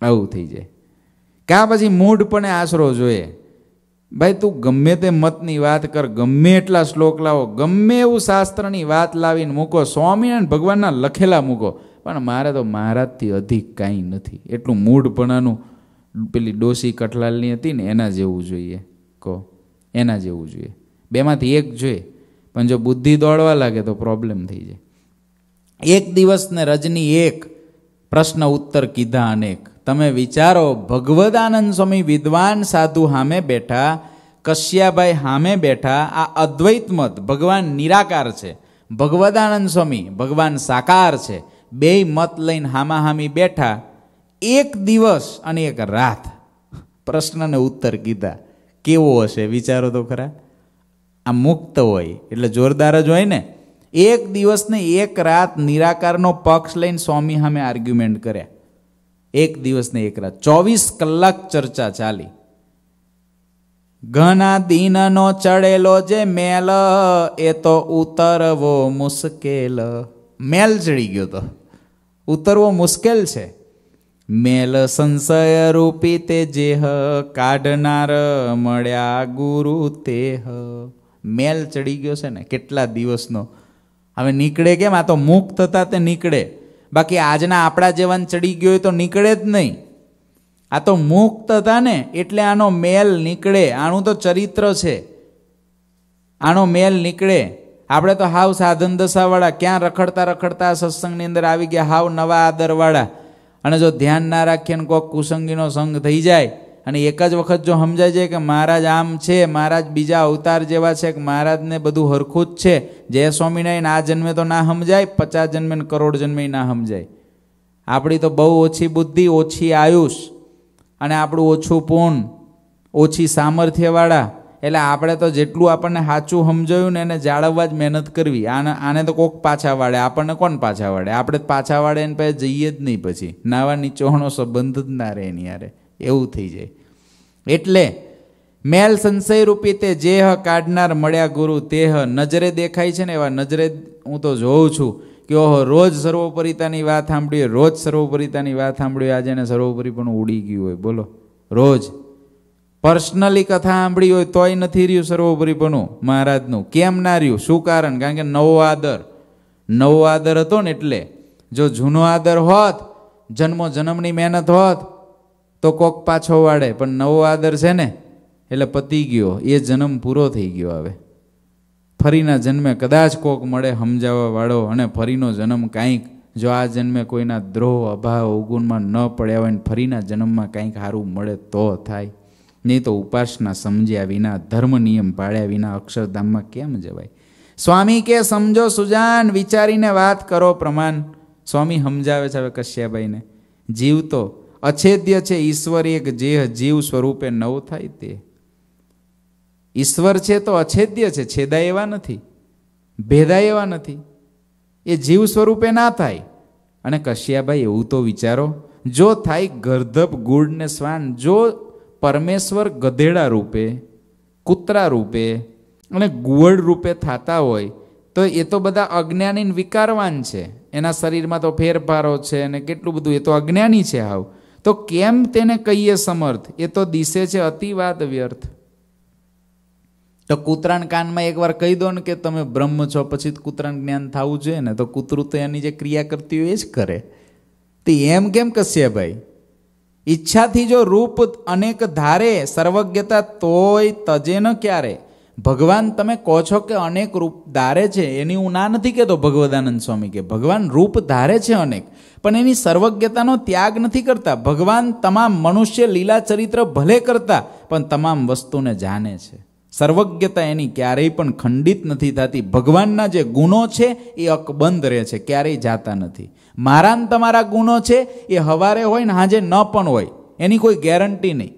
આવું થઈ જાય. કાં પછી મૂઢપણે આશરો જોઈએ? ભાઈ, તું ગમે તે મતની વાત કર, ગમે એટલા શ્લોક લાવો, ગમે એવું શાસ્ત્રની વાત લાવીને મૂકો, સ્વામિનારાયણ ભગવાનના લખેલા મૂકો, પણ મારે તો મહારાજથી અધિક કાંઈ નથી. એટલું મૂઢપણાનું પેલી ડોસી કઠલાલની હતી ને, એના જેવું જોઈએ. કહો, એના જેવું જોઈએ. બેમાંથી એક જોઈએ, પણ જો બુદ્ધિ દોડવા લાગે તો પ્રોબ્લેમ થઈ જાય. એક દિવસ ને રજની એક પ્રશ્ન ઉત્તર કીધા અનેક. તમે વિચારો, ભગવદાનંદ સ્વામી વિદ્વાન સાધુ સામે બેઠા, કશ્યાભાઈ સામે બેઠા, આ અદ્વૈત મત, ભગવાન નિરાકાર છે. ભગવદાનંદ સ્વામી, ભગવાન સાકાર છે. બે મત લઈને હામા હામી બેઠા, એક દિવસ અને એક રાત. પ્રશ્નને ઉત્તર કીધા. કેવો હશે, વિચારો તો ખરા? આ મુક્ત હોય, એટલે જોરદાર જ હોય ને? એક દિવસને એક રાત નિરાકારનો પક્ષ લઈને સ્વામી સામે આર્ગ્યુમેન્ટ કર્યા. એક દિવસને એક રાત. ચોવીસ કલાક ચર્ચા ચાલી. ઘણા દિનનો ચડેલો જે મેલ, એ તો ઉતરવો મુશ્કેલ. મેલ ચડી ગયો તો. ઉતરવો મુશ્કેલ છે. મેલ સંશય રૂપી તે જેહ કાઢનાર મળ્યા ગુરુ તેહ. મેલ ચડી ગયો છે ને, કેટલા દિવસનો? હવે નીકળે કેમ? આ તો મુક્ત હતા તે નીકળે. બાકી આજના આપણા જેવાન ચડી ગયો હોય તો નીકળે જ નહીં. આ તો મુક્ત હતા ને, એટલે આનો મેલ નીકળે. આનું તો ચરિત્ર છે. આનો મેલ નીકળે. આપણે તો હાવ સાધન દશાવાળા, ક્યાં રખડતા રખડતા સત્સંગની અંદર આવી ગયા, હાવ નવા આદરવાળા. અને જો ધ્યાન ના રાખીએ ને કોઈક કુસંગીનો સંગ થઈ જાય અને એક જ વખત જો સમજાય જાય કે મહારાજ આમ છે, મહારાજ બીજા અવતાર જેવા છે, કે મહારાજને બધું હરખું જ છે, જય સ્વામિનારાયણ આ જન્મે તો ના સમજાય, પચાસ જન્મે કરોડ જન્મે ના સમજાય. આપણી તો બહુ ઓછી બુદ્ધિ, ઓછી આયુષ, અને આપણું ઓછું પૂન, ઓછી સામર્થ્યવાળા, એટલે આપણે તો જેટલું આપણને સાચું સમજાયું ને એને જાળવવા જ મહેનત કરવી. આને આને તો કોક પાછા વાળે, આપણને કોણ પાછા વાળે? આપણે પાછા વાળે એને પછી જઈએ જ નહીં પછી. નાવા નીચોનો સંબંધ જ ના રહે એની યારે એવું થઈ જાય. એટલે મેલ સંશય રૂપી તે જેહ કાઢનાર મળ્યા ગુરુ તેહ નજરે દેખાય છે ને એવા નજરે હું તો જોઉં છું કે ઓહો, રોજ સર્વોપરિતાની વાત સાંભળીએ રોજ સર્વોપરિતાની વાત સાંભળીએ આજે એને સર્વોપરી પણ ઉડી ગયું હોય. બોલો. રોજ. પર્સનલી કથા સાંભળી હોય તોય નથી રહ્યું સર્વોપરીપણું મહારાજનું. કેમ ના રહ્યું? શું કારણ? કારણ કે નવો આદર. નવો આદર હતો ને એટલે જો જૂનો આદર હોત, જન્મો જન્મની મહેનત હોત તો કોક પાછો વાળે, પણ નવો આદર છે ને, એટલે પતી ગયો. એ જન્મ પૂરો થઈ ગયો હવે. ફરીના જન્મે કદાચ કોક મળે સમજાવવા વાળો અને ફરીનો જન્મ કાંઈક, જો આ જન્મે કોઈના દ્રોહ, અભાવ અવગુણમાં ન પડ્યા હોય ને ફરીના જન્મમાં કાંઈક સારું મળે તો થાય. નહીં તો ઉપાસના સમજ્યા વિના, ધર્મ નિયમ પાળ્યા વિના અક્ષરધામમાં કેમ જવાય? સ્વામી કે સમજો સુજાન, વિચારીને વાત કરો પ્રમાણ. સ્વામી સમજાવે છે હવે કશ્યાભાઈને જીવ તો અછેદ્ય છે ઈશ્વર એક જે જીવ સ્વરૂપે નવ થાય તે. ઈશ્વર છે તો અછેદ્ય છે છેદાય એવા નથી ભેદાય એવા નથી. એ જીવ સ્વરૂપે ના થાય. અને કશ્યાભાઈ, એવું તો વિચારો, જો થાય ગર્ધપ, ગુડ ને શ્વાન, જો પરમેશ્વર ગધેડા રૂપે, કૂતરા રૂપે અને ગુવડ રૂપે થતા હોય, તો એ તો બધા અજ્ઞાની વિકારવાન છે. એના શરીરમાં તો ફેરફારો છે અને કેટલું બધું એ તો અજ્ઞાની છે હાવ. તો કેમ તેને કહીએ સમર્થ? એ તો દિશે છે અતિવાદ વ્યર્થ. તો કૂતરાણ કાનમાં એકવાર કહી દો ને કે તમે બ્રહ્મ છો, પછી કૂતરાણ જ્ઞાન થવું જોઈએ ને, તો કૂતરું તો એની જે ક્રિયા કરતી હોય એ જ કરે. તો એમ કેમ કશે ભાઈ? ઈચ્છાથી જો રૂપ અનેક ધારે, સર્વજ્ઞતા તોય તજે ન ક્યારે? ભગવાન તમે કહો છો કે અનેક રૂપ ધારે છે, એની હું ના નથી કહેતો ભગવદાનંદ સ્વામી કે ભગવાન રૂપ ધારે છે અનેક. પણ એની સર્વજ્ઞતાનો ત્યાગ નથી કરતા. ભગવાન તમામ મનુષ્ય લીલા ચરિત્ર ભલે કરતા, પણ તમામ વસ્તુને જાણે છે. સર્વજ્ઞતા એની ક્યારેય પણ ખંડિત નથી થતી. ભગવાનના જે ગુણો છે, એ અકબંધ રહે છે, ક્યારેય જાતા નથી. મારા તમારા ગુણો છે, એ હવારે હોય ને હાજે ન પણ હોય. એની કોઈ ગેરંટી નહીં.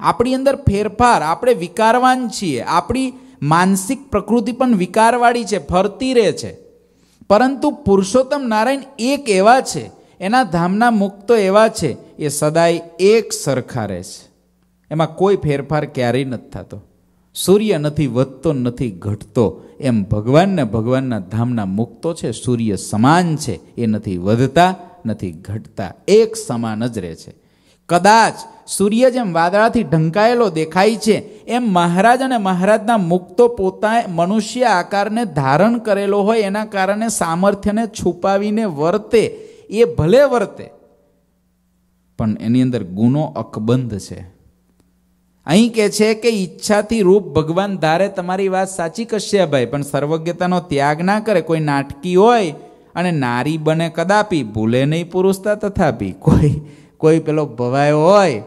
આપણી અંદર ફેરફાર, આપણે વિકારવાન છીએ. આપણી માનસિક પ્રકૃતિ પણ વિકારવાળી છે, ફરતી રહે છે. પરંતુ પુરુષોત્તમ નારાયણ એક એવા છે, એના ધામના મુક્તો એવા છે, એ સદાય એક સરખા રહે છે. એમાં કોઈ ફેરફાર ક્યારેય નથી થતો. સૂર્ય નથી વધતો, નથી ઘટતો. એમ ભગવાનને ભગવાનના ધામના મુક્તો છે, સૂર્ય સમાન છે, એ નથી વધતા, નથી ઘટતા. એક સમાન જ રહે છે. કદાચ સૂર્ય જેમ વાદળાથી ઢંકાયેલો દેખાય છે, એમ મહારાજ અને મહારાજના મુક્તો પોતા મનુષ્ય આકારને ધારણ કરેલો હોય એના કારણે સામર્થ્યને છુપાવીને વર્તે, એ ભલે વર્તે, પણ એની અંદર ગુનો અકબંધ છે. અહીં કે છે કે ઈચ્છાથી રૂપ ભગવાન ધારે તમારી વાત સાચી કશ્યાભાઈ પણ સર્વજ્ઞતાનો ત્યાગ ના કરે, કોઈ નાટકી હોય અને નારી બને કદાપી, ભૂલે નહીં પુરુષતા, તથાપી કોઈ કોઈ પેલો ભવાયો હોય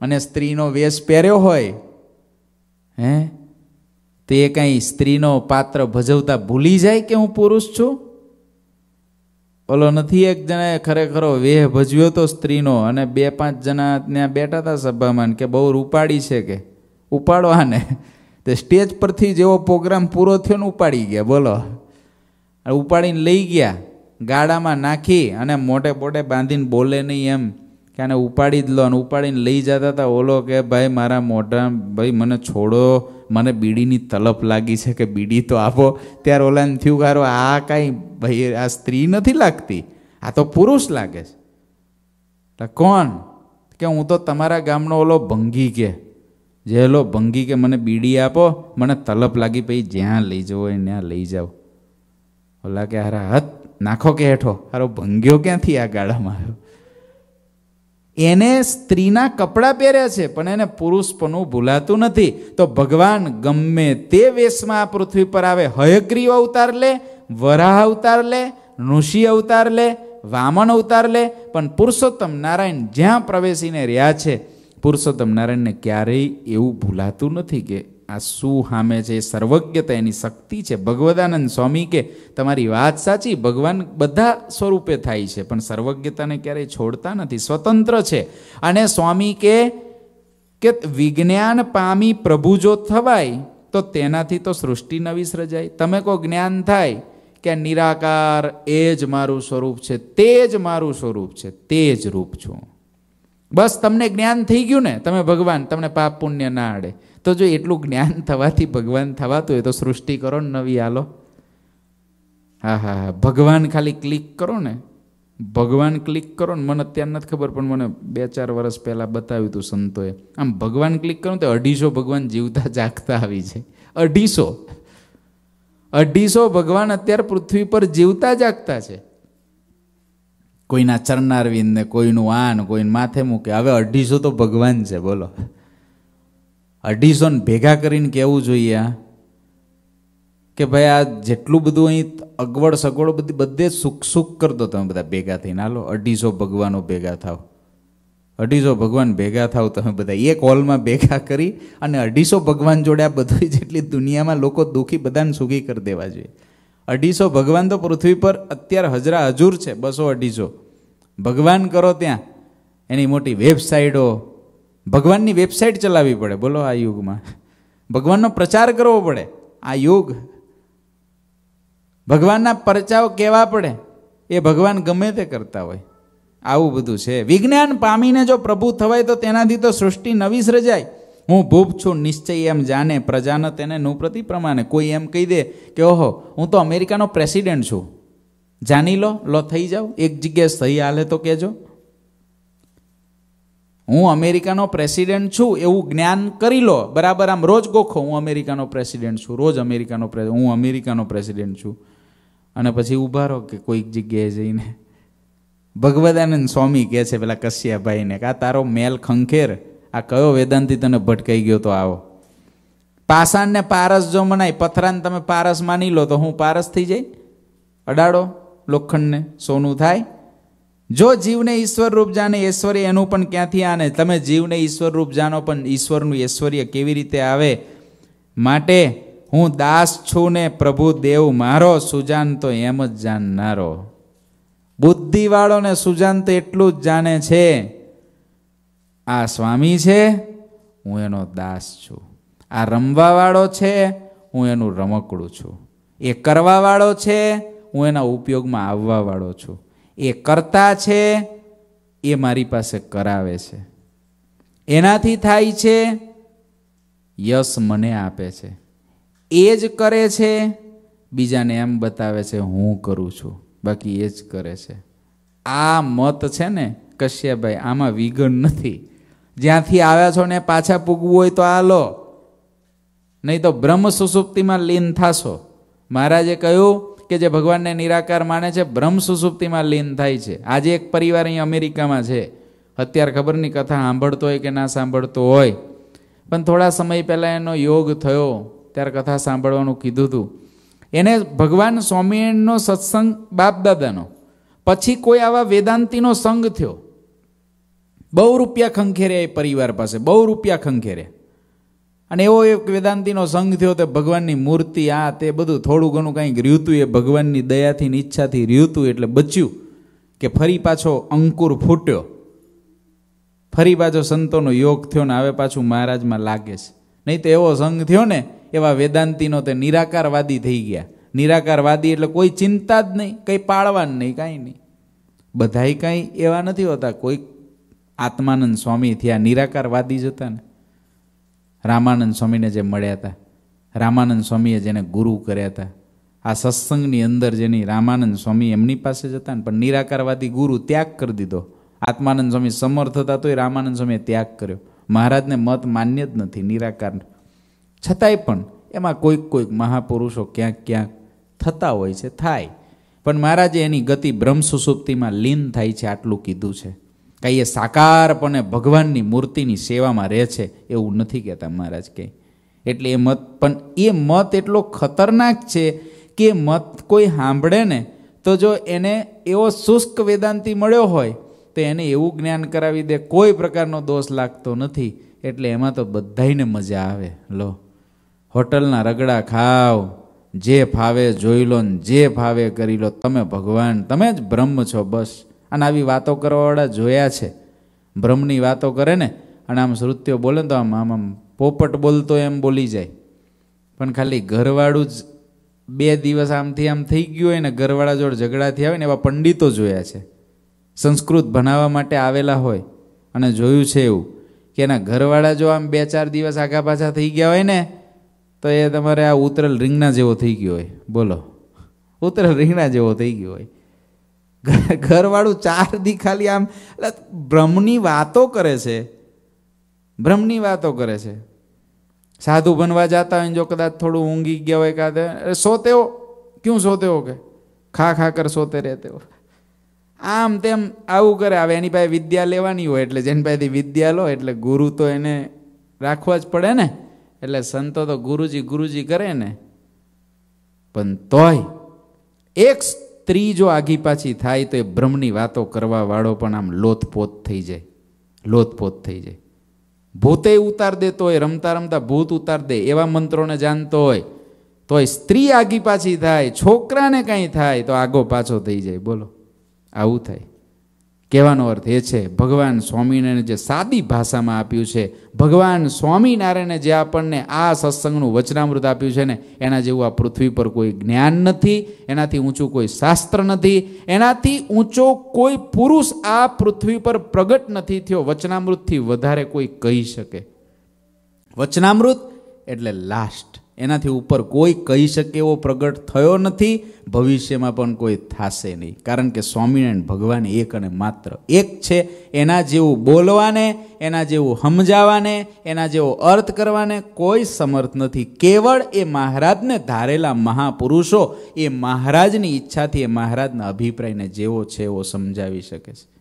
અને સ્ત્રીનો વેશ પહેર્યો હોય, હે? તે કંઈ સ્ત્રીનો પાત્ર ભજવતા ભૂલી જાય કે હું પુરુષ છું? ઓલો નથી એક જણાએ ખરેખરો વેહ ભજવ્યો તો સ્ત્રીનો અને બે પાંચ જણા ત્યાં બેઠા હતા સભામાં કે બહુ રૂપાડી છે કે? ઉપાડો આને તે સ્ટેજ પરથી જેવો પ્રોગ્રામ પૂરો થયો ને ઉપાડી ગયા, બોલો. ઉપાડીને લઈ ગયા ગાડામાં નાખી અને મોટે મોટે બાંધીને બોલે નહીં એમ. કે આને ઉપાડી જ લો અને ઉપાડીને લઈ જતા હતા. ઓલો કે, ભાઈ, મારા મોઢા, ભાઈ, મને છોડો. મને બીડીની તલપ લાગી છે કે બીડી તો આપો. ત્યારે ઓલાને થયું કારો આ કાંઈ ભાઈ, આ સ્ત્રી નથી લાગતી? આ તો પુરુષ લાગે છે. કોણ? કે, હું તો તમારા ગામનો ઓલો ભંગી કે. જે લો ભંગી કે, મને બીડી આપો, મને તલપ લાગી, પછી જ્યાં લઈ જવો હોય ત્યાં લઈ જાઓ. ઓલા કે હારા હત નાખો કે હેઠો. હારો ભંગ્યો ક્યાંથી આ ગાળામાં? આવ્યો એને સ્ત્રીના કપડાં પહેર્યા છે, પણ એને પુરુષપણું ભૂલાતું નથી. તો ભગવાન ગમે તે વેશમાં આ પૃથ્વી પર આવે, હયગ્રીવ અવતાર લે, વરાહ અવતાર લે, ઋષિ અવતાર લે, વામન અવતાર લે, પણ પુરુષોત્તમ નારાયણ જ્યાં પ્રવેશીને રહ્યા છે, પુરુષોત્તમ નારાયણને ક્યારેય એવું ભૂલાતું નથી કે આ શું સામે છે? એ સર્વજ્ઞતા એની શક્તિ છે. ભગવદાનંદ સ્વામી કે, તમારી વાત સાચી, ભગવાન બધા સ્વરૂપે થાય છે, પણ સર્વજ્ઞતાને ક્યારેય છોડતા નથી, સ્વતંત્ર છે. અને સ્વામી કે કે વિજ્ઞાન પામી પ્રભુ જો થવાય, તો તેનાથી તો સૃષ્ટિ નવી સર્જાય તમે કોઈ જ્ઞાન થાય, કે નિરાકાર એ જ મારું સ્વરૂપ છે, તે જ મારું સ્વરૂપ છે, તે જ રૂપ છું. બસ તમને જ્ઞાન થઈ ગયું ને? તમે ભગવાન, તમને પાપ પુણ્ય ના આડે. તો જો એટલું જ્ઞાન થવાથી ભગવાન થવાતું હોય તો સૃષ્ટિ કરો ને નવી આલો. હા હા હા. ભગવાન ખાલી ક્લિક કરો ને. ભગવાન ક્લિક કરો ને. મને અત્યારે નથી ખબર, પણ મને બે ચાર વર્ષ પહેલાં બતાવ્યું હતું સંતોએ. આમ ભગવાન ક્લિક કરો તો અઢીસો ભગવાન જીવતા [LAUGHS] જાગતા આવી છે અઢીસો. અઢીસો ભગવાન અત્યારે પૃથ્વી પર જીવતા જાગતા છે. કોઈના ચરનારવિંદ ને કોઈનું આન, કોઈને માથે મૂકે. હવે અઢીસો તો ભગવાન છે, બોલો. અઢીસો ને ભેગા કરીને કહેવું જોઈએ આ કે ભાઈ આ જેટલું બધું અહીં અગવડ સગવડ બધી બધે સુખ સુખ કરતો તમે બધા ભેગા થઈને. હાલો અઢીસો ભગવાનો ભેગા થાવ અઢીસો ભગવાન ભેગા થાવ તમે બધા એક હોલમાં ભેગા કરી અને અઢીસો ભગવાન જોડે આ બધી [LAUGHS] જેટલી દુનિયામાં લોકો દુઃખી બધાને સુખી કરી દેવા જોઈએ. અઢીસો ભગવાન તો પૃથ્વી પર અત્યારે હજરા હજુર છે, બસો અઢીસો ભગવાન કરો ત્યાં. એની મોટી વેબસાઇટો ભગવાનની વેબસાઇટ ચલાવવી પડે. બોલો આ યુગમાં. ભગવાનનો પ્રચાર કરવો પડે. આ યુગ. ભગવાનના પરચાઓ કહેવા પડે? એ ભગવાન ગમે તે કરતા હોય. આવું બધું છે. વિજ્ઞાન પામીને જો પ્રભુ થવાય તો તેનાથી તો સૃષ્ટિ નવી સર્જાય. હું ભૂપ છું, નિશ્ચય એમ જાણે પ્રજાને તેને નુપ્રતિ પ્રમાણે. કોઈ એમ કહી દે કે, ઓહો, હું તો અમેરિકાનો પ્રેસિડેન્ટ છું. જાણી લો લો, થઈ જાઓ. એક જગ્યાએ સહી હાલે તો કહેજો. હું અમેરિકાનો પ્રેસિડેન્ટ છું એવું જ્ઞાન કરી લો. બરાબર, આમ રોજ ગોખો, હું અમેરિકાનો પ્રેસિડેન્ટ છું, રોજ અમેરિકાનો હું અમેરિકાનો પ્રેસિડેન્ટ છું. અને પછી ઊભા રહો કે કોઈક જગ્યાએ જઈને. ભગવદાનંદ સ્વામી કહે છે પેલા કશ્યાભાઈને કે આ તારો મેલ ખંખેર, આ કયો વેદાંતિ તને ભટકાઈ ગયો તો આવો. પાષાણને પારસ જો મનાય, પથરાને તમે પારસ માની લો તો હું પારસ થઈ જાય? અડાડો, લોખંડને સોનું થાય? જો જીવને ઈશ્વર રૂપ જાણે ઐશ્વર્ય, એનું પણ ક્યાંથી આને? તમે જીવને ઈશ્વર રૂપ જાણો, પણ ઈશ્વરનું ઐશ્વર્ય કેવી રીતે આવે? માટે હું દાસ છું ને પ્રભુ દેવ મારો, સુજાન તો એમ જ જાણનારો. બુદ્ધિવાળો ને સુજાન તો એટલું જ જાણે છે, આ સ્વામી છે, હું એનો દાસ છું. આ રમવાવાળો છે, હું એનું રમકડું છું. એ કરવાવાળો છે, હું એના ઉપયોગમાં આવવાવાળો છું. એ કરતા છે, એ મારી પાસે કરાવે છે. એનાથી થાય છે, યશ મને આપે છે. એ જ કરે છે, બીજાને એમ બતાવે છે, હું કરું છું. બાકી એ જ કરે છે. આ મત છે ને કશ્યપભાઈ, આમાં વિઘન નથી. જ્યાંથી આવ્યા છો ને પાછા પૂગવું હોય તો આ લો નહીં તો બ્રહ્મ સુસુપ્તિમાં લીન થાશો. મહારાજે કહ્યું કે જે ભગવાનને નિરાકાર માને છે, બ્રહ્મ સુસુપ્તિમાં લીન થાય છે. આજે એક પરિવાર અહીં અમેરિકામાં છે. અત્યારે ખબરની કથા સાંભળતો હોય કે ના સાંભળતો હોય. પણ થોડા સમય પહેલાં એનો યોગ થયો, ત્યારે કથા સાંભળવાનું કીધું હતું એને ભગવાન સ્વામિનારાયણનો સત્સંગ બાપ દાદાનો પછી કોઈ આવા વેદાંતિનો સંગ થયો. બહુ રૂપિયા ખંખેરે એ પરિવાર પાસે, બહુ રૂપિયા ખંખેરે અને એવો એક વેદાંતિનો સંઘ થયો તે ભગવાનની મૂર્તિ, આ તે બધું થોડું ઘણું કંઈક રહ્યું એ ભગવાનની દયાથી ઈચ્છાથી રહ્યું એટલે બચ્યું કે ફરી પાછો અંકુર ફૂટ્યો. ફરી પાછો સંતોનો યોગ થયો ને હવે પાછું મહારાજમાં લાગે છે. નહીં તો એવો સંઘ થયો ને, એવા વેદાંતિનો તે નિરાકારવાદી થઈ ગયા. નિરાકારવાદી એટલે કોઈ ચિંતા જ નહીં, કંઈ પાળવાનું નહીં, કાંઈ નહીં. બધાય કાંઈ એવા નથી હોતા, કોઈ આત્માનંદ સ્વામી થયા, નિરાકારવાદી જ હતા ને. રામાનંદ સ્વામીને જે મળ્યા હતા, રામાનંદ સ્વામીએ જેને ગુરુ કર્યા હતા, આ સત્સંગની અંદર જેની રામાનંદ સ્વામી એમની પાસે જ હતા ને, પણ નિરાકારવાદી ગુરુ ત્યાગ કરી દીધો. આત્માનંદ સ્વામી સમર્થ હતા તોય રામાનંદ સ્વામીએ ત્યાગ કર્યો. મહારાજને મત માન્ય જ નથી, નિરાકાર છતાંય પણ એમાં કોઈક કોઈક મહાપુરુષો ક્યાંક ક્યાંક થતા હોય છે, થાય. પણ મહારાજે એની ગતિ બ્રહ્મ સુસુપ્તિમાં લીન થાય છે, આટલું કીધું છે. કાંઈ એ સાકારપણે ભગવાનની મૂર્તિની સેવામાં રહે છે એવું નથી કહેતા મહારાજ કે. એટલે એ મત, પણ એ મત એટલો ખતરનાક છે કે મત કોઈ સાંભળે ને તો જો એને એવો શુષ્ક વેદાંતિ મળ્યો હોય, તો એને એવું જ્ઞાન કરાવી દે, કોઈ પ્રકારનો દોષ લાગતો નથી. એટલે એમાં તો બધાયને મજા આવે. લો, હોટલના રગડા ખાવ જે ફાવે જોઈ લો ને જે ફાવે કરી લો, તમે ભગવાન, તમે જ બ્રહ્મ છો બસ. અને આવી વાતો કરવાવાળા જોયા છે. બ્રહ્મની વાતો કરે ને, અને આમ શ્રુત્યો બોલે તો આમ આમ આમ પોપટ બોલતો એમ બોલી જાય. પણ ખાલી ઘરવાળું જ બે દિવસ આમથી આમ થઈ ગયું હોય ને, ઘરવાળા જોડે ઝઘડાથી આવે ને, એવા પંડિતો જોયા છે. સંસ્કૃત ભણાવવા માટે આવેલા હોય. અને જોયું છે એવું કે એના ઘરવાળા જો આમ બે ચાર દિવસ આગા પાછા થઈ ગયા હોય ને, તો એ તમારે આ ઉતરેલ રીંગણા જેવો થઈ ગયો હોય. બોલો. ઉતરેલ રીંગણા જેવો થઈ ગયો હોય. [LAUGHS] ઘરવાળું ચાર દી ખાલી આમ, એટલે બ્રહ્મની વાતો કરે છે. બ્રહ્મની વાતો કરે છે. સાધુ બનવા જતા હોય જો કદાચ થોડું ઊંઘી ગયા હોય કાદે સોતે હો. ક્યું સોતે હો કે? ખા ખા કર સોતે રહેતે હો. આમ તેમ આવું કરે. હવે એની પાસે વિદ્યા લેવાની હોય એટલે જેની પાસેથી વિદ્યા લો, એટલે ગુરુ તો એને રાખવા જ પડે ને. એટલે સંતો તો ગુરુજી ગુરુજી કરે ને. પણ તોય એક સ્ત્રી જો આગી પાછી થાય તો એ બ્રહ્મની વાતો કરવા વાળો પણ આમ લોથપોત થઈ જાય. લોથપોત થઈ જાય. ભૂતે ઉતાર દેતો હોય રમતા રમતા ભૂત ઉતાર દે, એવા મંત્રોને જાણતો હોય, તોય સ્ત્રી આગી પાછી થાય, છોકરાને કાંઈ થાય તો આગો પાછો થઈ જાય. બોલો, આવું થાય. કહેવાનો અર્થ એ છે, ભગવાન સ્વામિનારાયણે જે સાદી ભાષામાં આપ્યું છે, ભગવાન સ્વામિનારાયણે જે આપણને આ સત્સંગનું વચનામૃત આપ્યું છે ને, એના જેવું આ પૃથ્વી પર કોઈ જ્ઞાન નથી, એનાથી ઊંચું કોઈ શાસ્ત્ર નથી, એનાથી ઊંચો કોઈ પુરુષ આ પૃથ્વી પર પ્રગટ નથી થયો, વચનામૃતથી વધારે કોઈ કહી શકે. વચનામૃત એટલે લાસ્ટ એનાથી ઉપર કોઈ કહી શકે એવો પ્રગટ થયો નથી. ભવિષ્યમાં પણ કોઈ થશે નહીં. કારણ કે સ્વામિનારાયણ ભગવાન એક અને માત્ર એક છે. એના જેવું બોલવાને, એના જેવું સમજાવાને, એના જેવો અર્થ કરવાને કોઈ સમર્થ નથી. કેવળ એ મહારાજને ધારેલા મહાપુરુષો એ મહારાજની ઈચ્છાથી એ મહારાજના અભિપ્રાયને જેવો છે એવો સમજાવી શકે છે.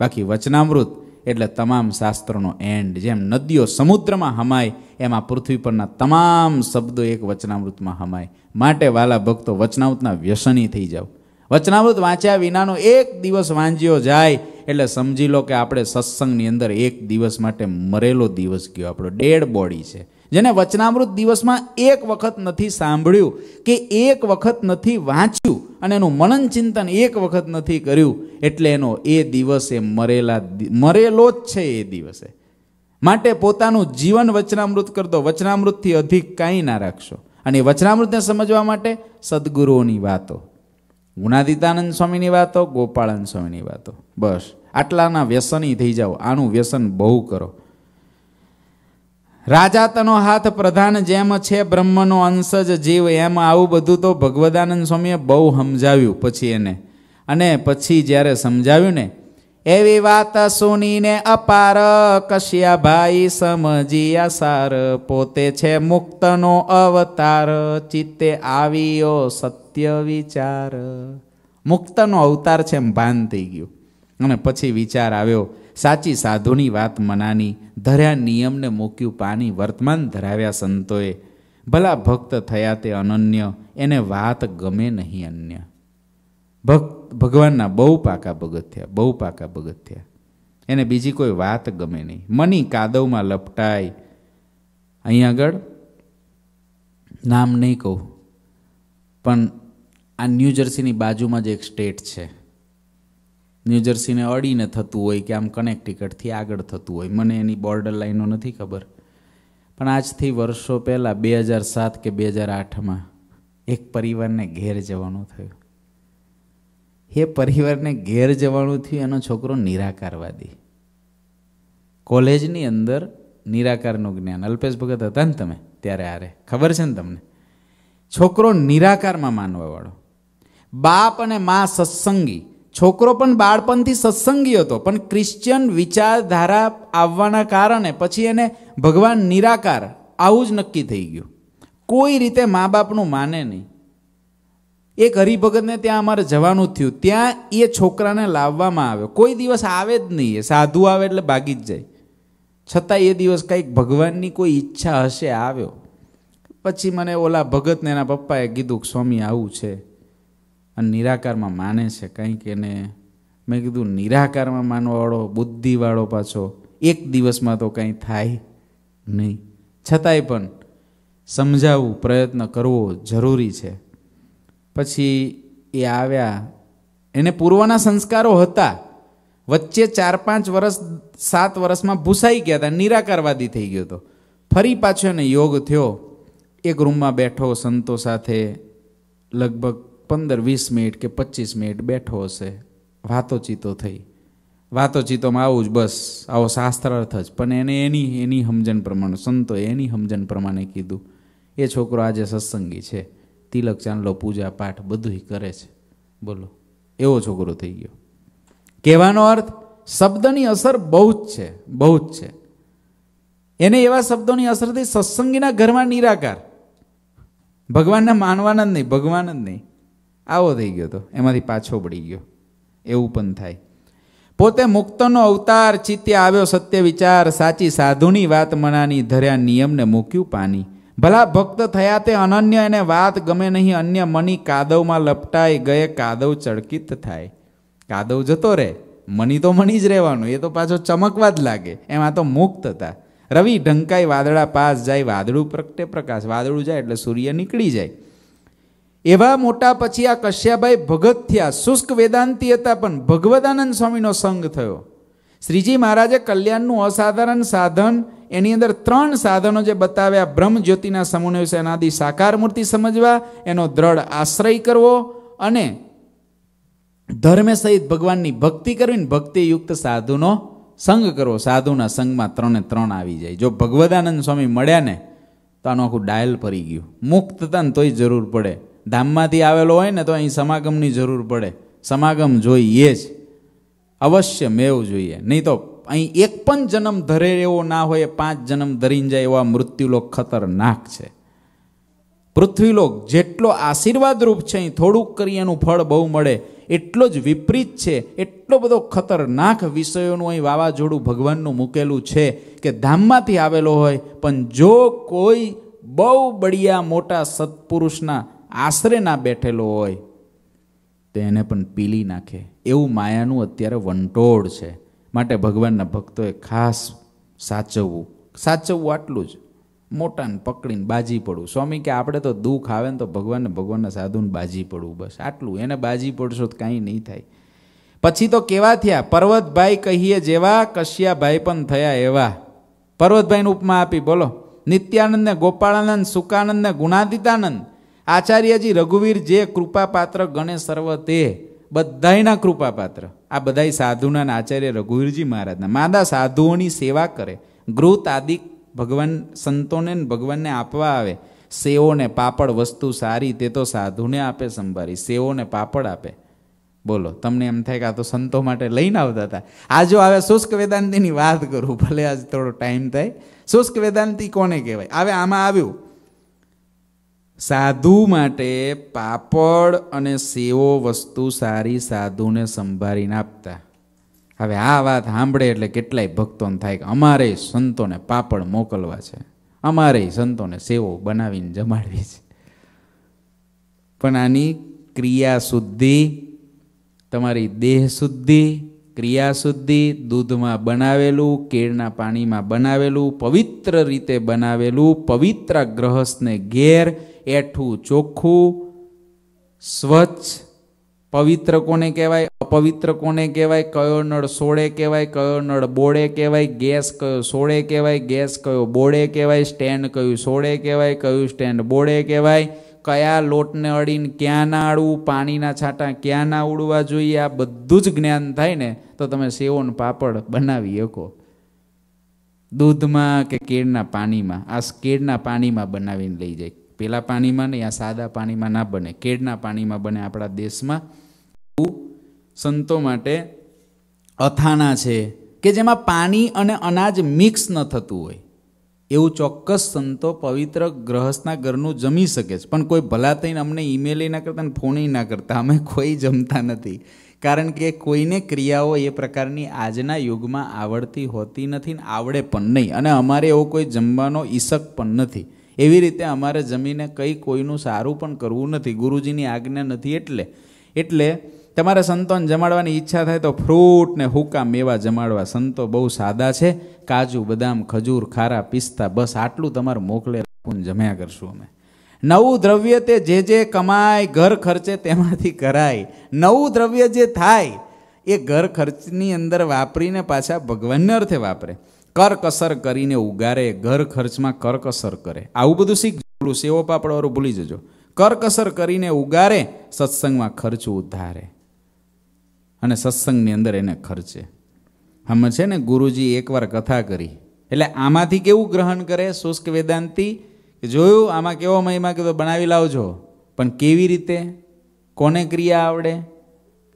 બાકી વચનામૃત એટલે તમામ શાસ્ત્રોનો એન્ડ જેમ નદીઓ સમુદ્રમાં હમાય, એમાં પૃથ્વી પરના તમામ શબ્દો એક વચનામૃતમાં હમાય. માટે વાલા ભક્તો વચનામૃતના વ્યસની થઈ જાઓ. વચનામૃત વાંચ્યા વિનાનો એક દિવસ વાંચ્યો જાય, એટલે સમજી લો કે આપણે સત્સંગની અંદર એક દિવસ માટે મરેલો દિવસ ગયો. આપણો ડેડ બોડી છે. જેને વચનામૃત દિવસમાં એક વખત નથી સાંભળ્યું, કે એક વખત નથી વાંચ્યું, અને એનું મનન ચિંતન એક વખત નથી કર્યું, એટલે એનો એ દિવસે મરેલા મરેલો જ છે એ દિવસે. માટે પોતાનું જીવન વચનામૃત કરતો વચનામૃતથી અધિક કાંઈ ના રાખશો. અને વચનામૃતને સમજવા માટે સદગુરુઓની વાતો. ગુણાદિતાનંદ સ્વામીની વાતો, ગોપાળાનંદ સ્વામીની વાતો. બસ. આટલાના વ્યસની થઈ જાઓ. આનું વ્યસન બહુ કરો. રાજા તનો હાથ પ્રધાન જેમ છે, બ્રહ્મનો અંશ જ જીવ. એમ આવું બધું તો ભગવદાનંદ સ્વામીએ બહુ સમજાવ્યું પછી એને. અને પછી જ્યારે સમજાવ્યું ને, એવી વાત સુનીને અપાર કશ્યા ભાઈ સમજીયા સાર. પોતે છે મુક્તનો અવતાર, ચિત્તે આવ્યો સત્ય વિચાર. મુક્તનો અવતાર છે એમ ભાન થઈ ગયું. અને પછી વિચાર આવ્યો, સાચી સાધુની વાત મનાની. ધર્યા નિયમને મૂક્યું પાણી વર્તમાન ધરાવ્યા સંતોએ. ભલા ભક્ત થયા તે અનન્ય, એને વાત ગમે નહીં અન્ય. ભક્ત, ભગવાનના બહુ પાકા ભગત થયા, બહુ પાકા ભગત થયા. એને બીજી કોઈ વાત ગમે નહીં. મની કાદવમાં લપટાય. અહીં આગળ નામ નહીં કહું, પણ આ ન્યૂજર્સીની બાજુમાં જ એક સ્ટેટ છે. ન્યૂજર્સીને અડીને થતું હોય કે આમ કનેક્ટિકટથી આગળ થતું હોય. મને એની બોર્ડર લાઈનો નથી ખબર. પણ આજથી વર્ષો પહેલાં બે હજાર સાત કે બે હજાર આઠમાં એક પરિવારને ઘેર જવાનું થયું. એ પરિવારને ઘેર જવાનું થયું, એનો છોકરો નિરાકારવાદી. કોલેજની અંદર નિરાકારનું જ્ઞાન. અલ્પેશ ભગત હતા ને તમે? ત્યારે આરે. ખબર છે ને તમને? છોકરો નિરાકારમાં માનવાવાળો. બાપ અને મા સત્સંગી. છોકરો પણ બાળપણથી સત્સંગી હતો, પણ ક્રિશ્ચિયન વિચારધારા આવવાના કારણે પછી એને ભગવાન નિરાકાર આવું જ નક્કી થઈ ગયું. કોઈ રીતે મા બાપનું માને નહીં. એક હરિભગતને ત્યાં અમારે જવાનું થયું. ત્યાં એ છોકરાને લાવવામાં આવ્યો. કોઈ દિવસ આવે જ નહીં. એ સાધુ આવે એટલે ભાગી જ જાય. છતાં એ દિવસ કંઈક ભગવાનની કોઈ ઈચ્છા હશે, આવ્યો. પછી મને ઓલા ભગતને એના પપ્પાએ કીધું કે, સ્વામી, આવું છે. અને નિરાકારમાં માને છે કંઈક એને. મેં કીધું, નિરાકારમાં માનવાવાળો, બુદ્ધિવાળો પાછો એક દિવસમાં તો કંઈ થાય નહીં. છતાંય પણ સમજાવવું, પ્રયત્ન કરવો જરૂરી છે. પછી એ આવ્યા. એને પૂર્વના સંસ્કારો હતા. વચ્ચે ચાર પાંચ વર્ષ સાત વર્ષમાં ભૂસાઈ ગયા હતા. નિરાકારવાદી થઈ ગયો હતો. ફરી પાછો એને યોગ થયો. એક રૂમમાં બેઠો, સંતો સાથે લગભગ પંદર, વીસ મિનિટ કે પચીસ મિનિટ બેઠો હશે. વાતોચીતો થઈ. વાતોચીતોમાં આવું જ બસ. આવો શાસ્ત્રાર્થ જ. પણ એને એની એની સમજણ પ્રમાણે સંતોએ એની સમજણ પ્રમાણે કીધું. એ છોકરો આજે સત્સંગી છે. તિલક, ચાંદલો, પૂજા, પાઠ બધું કરે છે. બોલો. એવો છોકરો થઈ ગયો. કહેવાનો અર્થ, શબ્દની અસર બહુ જ છે. બહુ જ છે. એને એવા શબ્દોની અસરથી સત્સંગીના ઘરમાં નિરાકાર. ભગવાનને માનવાના જ નહીં, ભગવાન જ નહીં. આવો થઈ ગયો તો, એમાંથી પાછો પડી ગયો. એવું પણ થાય. પોતે મુક્તનો અવતાર ચિત્તે આવ્યો સત્ય વિચાર, સાચી સાધુની વાત મનાની, ધર્યા નિયમને મૂક્યું પાની. ભલા ભક્ત થયા તે અનન્ય એને વાત ગમે નહીં, અન્ય મની કાદવમાં લપટાઈ ગયે, કાદવ ચળકિત થાય. કાદવ જતો રહે, મની તો મની જ રહેવાનું, એ તો પાછો ચમકવા જ લાગે, એમાં તો મુક્ત હતા. રવિ ઢંકાઈ વાદળા પાસ જાય, વાદળું પ્રગટે પ્રકાશ, વાદળું જાય એટલે સૂર્ય નીકળી જાય. એવા મોટા પછી આ કશ્યાભાઈ ભગત થયા. શુષ્ક વેદાંતિ હતા, પણ ભગવદાનંદ સ્વામીનો સંગ થયો. શ્રીજી મહારાજે કલ્યાણનું અસાધારણ સાધન, એની અંદર ત્રણ સાધનો જે બતાવ્યા. બ્રહ્મ, જ્યોતિના સમૂહને એનાથી સાકાર મૂર્તિ સમજવા, એનો દ્રઢ આશ્રય કરવો અને ધર્મે સહિત ભગવાનની ભક્તિ કરવી ભક્તિયુક્ત સાધુનો સંગ કરવો. સાધુના સંગમાં ત્રણે ત્રણ આવી જાય. જો ભગવદાનંદ સ્વામી મળ્યા ને, તો આનું આખું ડાયલ પરી ગયું. મુક્ત ને તોય જરૂર પડે. ધામમાંથી આવેલો હોય ને તો અહીં સમાગમની જરૂર પડે. સમાગમ જોઈએ જ. અવશ્ય મેવ જોઈએ. નહીં તો અહીં એક પણ જન્મ ધરે એવો ના હોય પાંચ જન્મ ધરીને જાય એવા મૃત્યુલોક ખતરનાક છે. પૃથ્વીલોક જેટલો આશીર્વાદરૂપ છે, અહીં થોડુંક કરી એનું ફળ બહુ મળે. એટલો જ વિપરીત છે, એટલો બધો ખતરનાક વિષયોનું અહીં વાવાઝોડું ભગવાનનું મૂકેલું છે કે ધામમાંથી આવેલો હોય, પણ જો કોઈ બહુ બળિયા મોટા સત્પુરુષના આશરે ના બેઠેલો હોય તેને પણ પીલી નાખે. એવું માયાનું અત્યારે વંટોળ છે. માટે ભગવાનના ભક્તોએ ખાસ સાચવવું. સાચવવું આટલું જ. મોટાને પકડીને બાજી પડવું. સ્વામી કે આપણે તો દુઃખ આવે ને તો ભગવાનને ભગવાનના સાધુને બાજી પડવું બસ. આટલું. એને બાજી પડશો તો કાંઈ નહીં થાય. પછી તો કેવા થયા? પર્વતભાઈ કહીએ જેવા, કશ્યાભાઈ પણ થયા એવા. પર્વતભાઈને ઉપમા આપી, બોલો. નિત્યાનંદ ને ગોપાળાનંદ, સુકાનંદને ગુણાદિતાનંદ. આચાર્યજી રઘુવીર જે કૃપાપાત્ર ગણે સર્વ તે, બધાયના કૃપાપાત્ર. આ બધાય સાધુના આચાર્ય રઘુવીરજી મહારાજના. માદા સાધુઓની સેવા કરે. ગૃત આદિ ભગવાન સંતોને ભગવાનને આપવા આવે. સેવોને પાપડ વસ્તુ સારી તે તો સાધુને આપે સંભારી સેવોને પાપડ આપે. બોલો, તમને એમ થાય કે આ તો સંતો માટે લઈને આવતા હતા. આ જો હવે શુષ્ક વેદાંતિની વાત કરું, ભલે આજ થોડો ટાઈમ થાય. શુષ્ક વેદાંતિ કોને કહેવાય? હવે આમાં આવ્યું. સાધુ માટે પાપડ અને સેવો વસ્તુ સારી સાધુને સંભાળીને આપતા. હવે આ વાત સાંભળે એટલે કેટલાય ભક્તોને થાય કે અમારે સંતોને પાપડ મોકલવા છે. અમારે સંતોને સેવો બનાવીને જમાડવી છે. પણ આની ક્રિયા શુદ્ધિ, તમારી દેહ શુદ્ધિ, ક્રિયા શુદ્ધિ, દૂધમાં બનાવેલું, કેળના પાણીમાં બનાવેલું, પવિત્ર રીતે બનાવેલું, પવિત્ર ગ્રહસ્થને ઘેર એઠું ચોખ્ખું, સ્વચ્છ, પવિત્ર કોને કહેવાય? અપવિત્ર કોને કહેવાય? કયો નળ સોળે કહેવાય? કયો નળ બોળે કહેવાય? ગેસ કયો સોળે કહેવાય? ગેસ કયો બોળે કહેવાય? સ્ટેન્ડ કયું સોળે કહેવાય? કયું સ્ટેન્ડ બોળે કહેવાય? કયા લોટને અડીને ક્યાં ના અડવું પાણીના છાંટા ક્યાં ના ઉડવા જોઈએ? આ બધું જ જ્ઞાન થાય ને, તો તમે સેવોન પાપડ બનાવી શકો. દૂધમાં કે કેળના પાણીમાં? આ કેળના પાણીમાં બનાવીને લઈ જાય. પેલા પાણીમાં નહીં આ સાદા પાણીમાં ના બને. કેળના પાણીમાં બને આપણા દેશમાં. સંતો માટે અથાણા છે કે જેમાં પાણી અને અનાજ મિક્સ ન થતું હોય. એવું ચોક્કસ સંતો પવિત્ર ગ્રહસ્થના ઘરનું જમી શકે છે. પણ કોઈ ભલા થઈને અમને ઈમેલ ના કરતા ને ફોન ના કરતા. અમે કોઈ જમતા નથી. કારણ કે કોઈને ક્રિયાઓ એ પ્રકારની આજના યુગમાં આવડતી હોતી નથી ને આવડે પણ નહીં. અને અમારે એવો કોઈ જમવાનો ઈશક પણ નથી. એવી રીતે અમારે જમીને કંઈ કોઈનું સારું પણ કરવું નથી, ગુરુજીની આજ્ઞા નથી એટલે એટલે તમારે સંતોને જમાડવાની ઈચ્છા થાય તો ફ્રૂટ ને હુકા મેવા જમાડવા સંતો બહુ સાદા છે. કાજુ, બદામ, ખજૂર, ખારા, પિસ્તા, બસ આટલું તમારે મોકલે રાખવું જમ્યા કરશું અમે. નવું દ્રવ્ય તે જે જે કમાય, ઘર ખર્ચે તેમાંથી કરાય. નવું દ્રવ્ય જે થાય, એ ઘર ખર્ચની અંદર વાપરીને પાછા ભગવાનને અર્થે વાપરે. કરકસર કરીને ઉગારે, ઘર ખર્ચમાં કરકસર કરે. આવું બધું શીખજો. સેવો પાપડવાળું ભૂલી જજો. કરકસર કરીને ઉગારે, સત્સંગમાં ખર્ચ ઉધારે. અને સત્સંગની અંદર એને ખર્ચે. હમ છે ને, ગુરુજી એકવાર કથા કરી. એટલે આમાંથી કેવું ગ્રહણ કરે શુષ્ક વેદાંતિ? જોયું, આમાં કેવો મહિમા કીધો, બનાવી લાવજો. પણ કેવી રીતે? કોને ક્રિયા આવડે?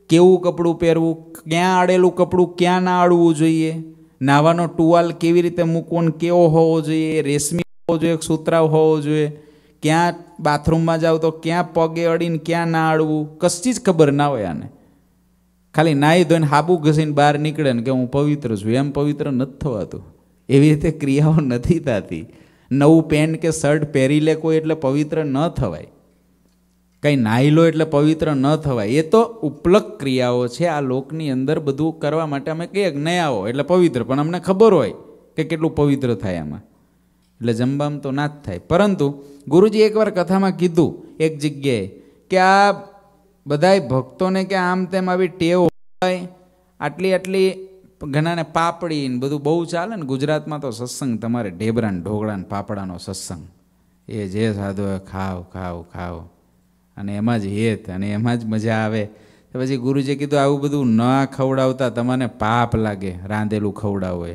કેવું કપડું પહેરવું? ક્યાં આડેલું કપડું, ક્યાં ના આડવું જોઈએ? નાવાનો ટુવાલ કેવી રીતે મૂકવો ને કેવો હોવો જોઈએ, રેશમી હોવો જોઈએ સુતરાવ હોવો જોઈએ, ક્યાં બાથરૂમમાં જાવ તો ક્યાં પગે અડીને ક્યાં ના આડવું કશી જ ખબર ના હોય આને. ખાલી નાહી ધોઈને હાબુ ઘસીને બહાર નીકળે ને કે હું પવિત્ર છું, એમ પવિત્ર નથી થવાતું. એવી રીતે ક્રિયાઓ નથી થતી. નવું પેન્ટ કે શર્ટ પહેરી લે કોઈ એટલે પવિત્ર ન થવાય. કંઈ નાહી લો એટલે પવિત્ર ન થવાય. એ તો ઉપલક ક્રિયાઓ છે. આ લોકની અંદર બધું કરવા માટે અમે કહીએ કે નહીં આવો એટલે પવિત્ર. પણ અમને ખબર હોય કે કેટલું પવિત્ર થાય આમાં. એટલે જમવામાં તો ના જ થાય. પરંતુ ગુરુજી એકવાર કથામાં કીધું એક જગ્યાએ કે આ બધાય ભક્તોને કે આમ તેમ આવી ટેવ હોય, આટલી આટલી ઘણાને પાપડી ને બધું બહુ ચાલે ને ગુજરાતમાં તો સત્સંગ તમારે ઢેબરા ને ઢોકળા ને પાપડાનો સત્સંગ. એ જે સાધુ ખાવ ખાવ ખાવ. અને એમાં જ હેત અને એમાં જ મજા આવે. તો પછી ગુરુજીએ કીધું, આવું બધું ન ખવડાવતા તમને પાપ લાગે, રાંધેલું ખવડાવો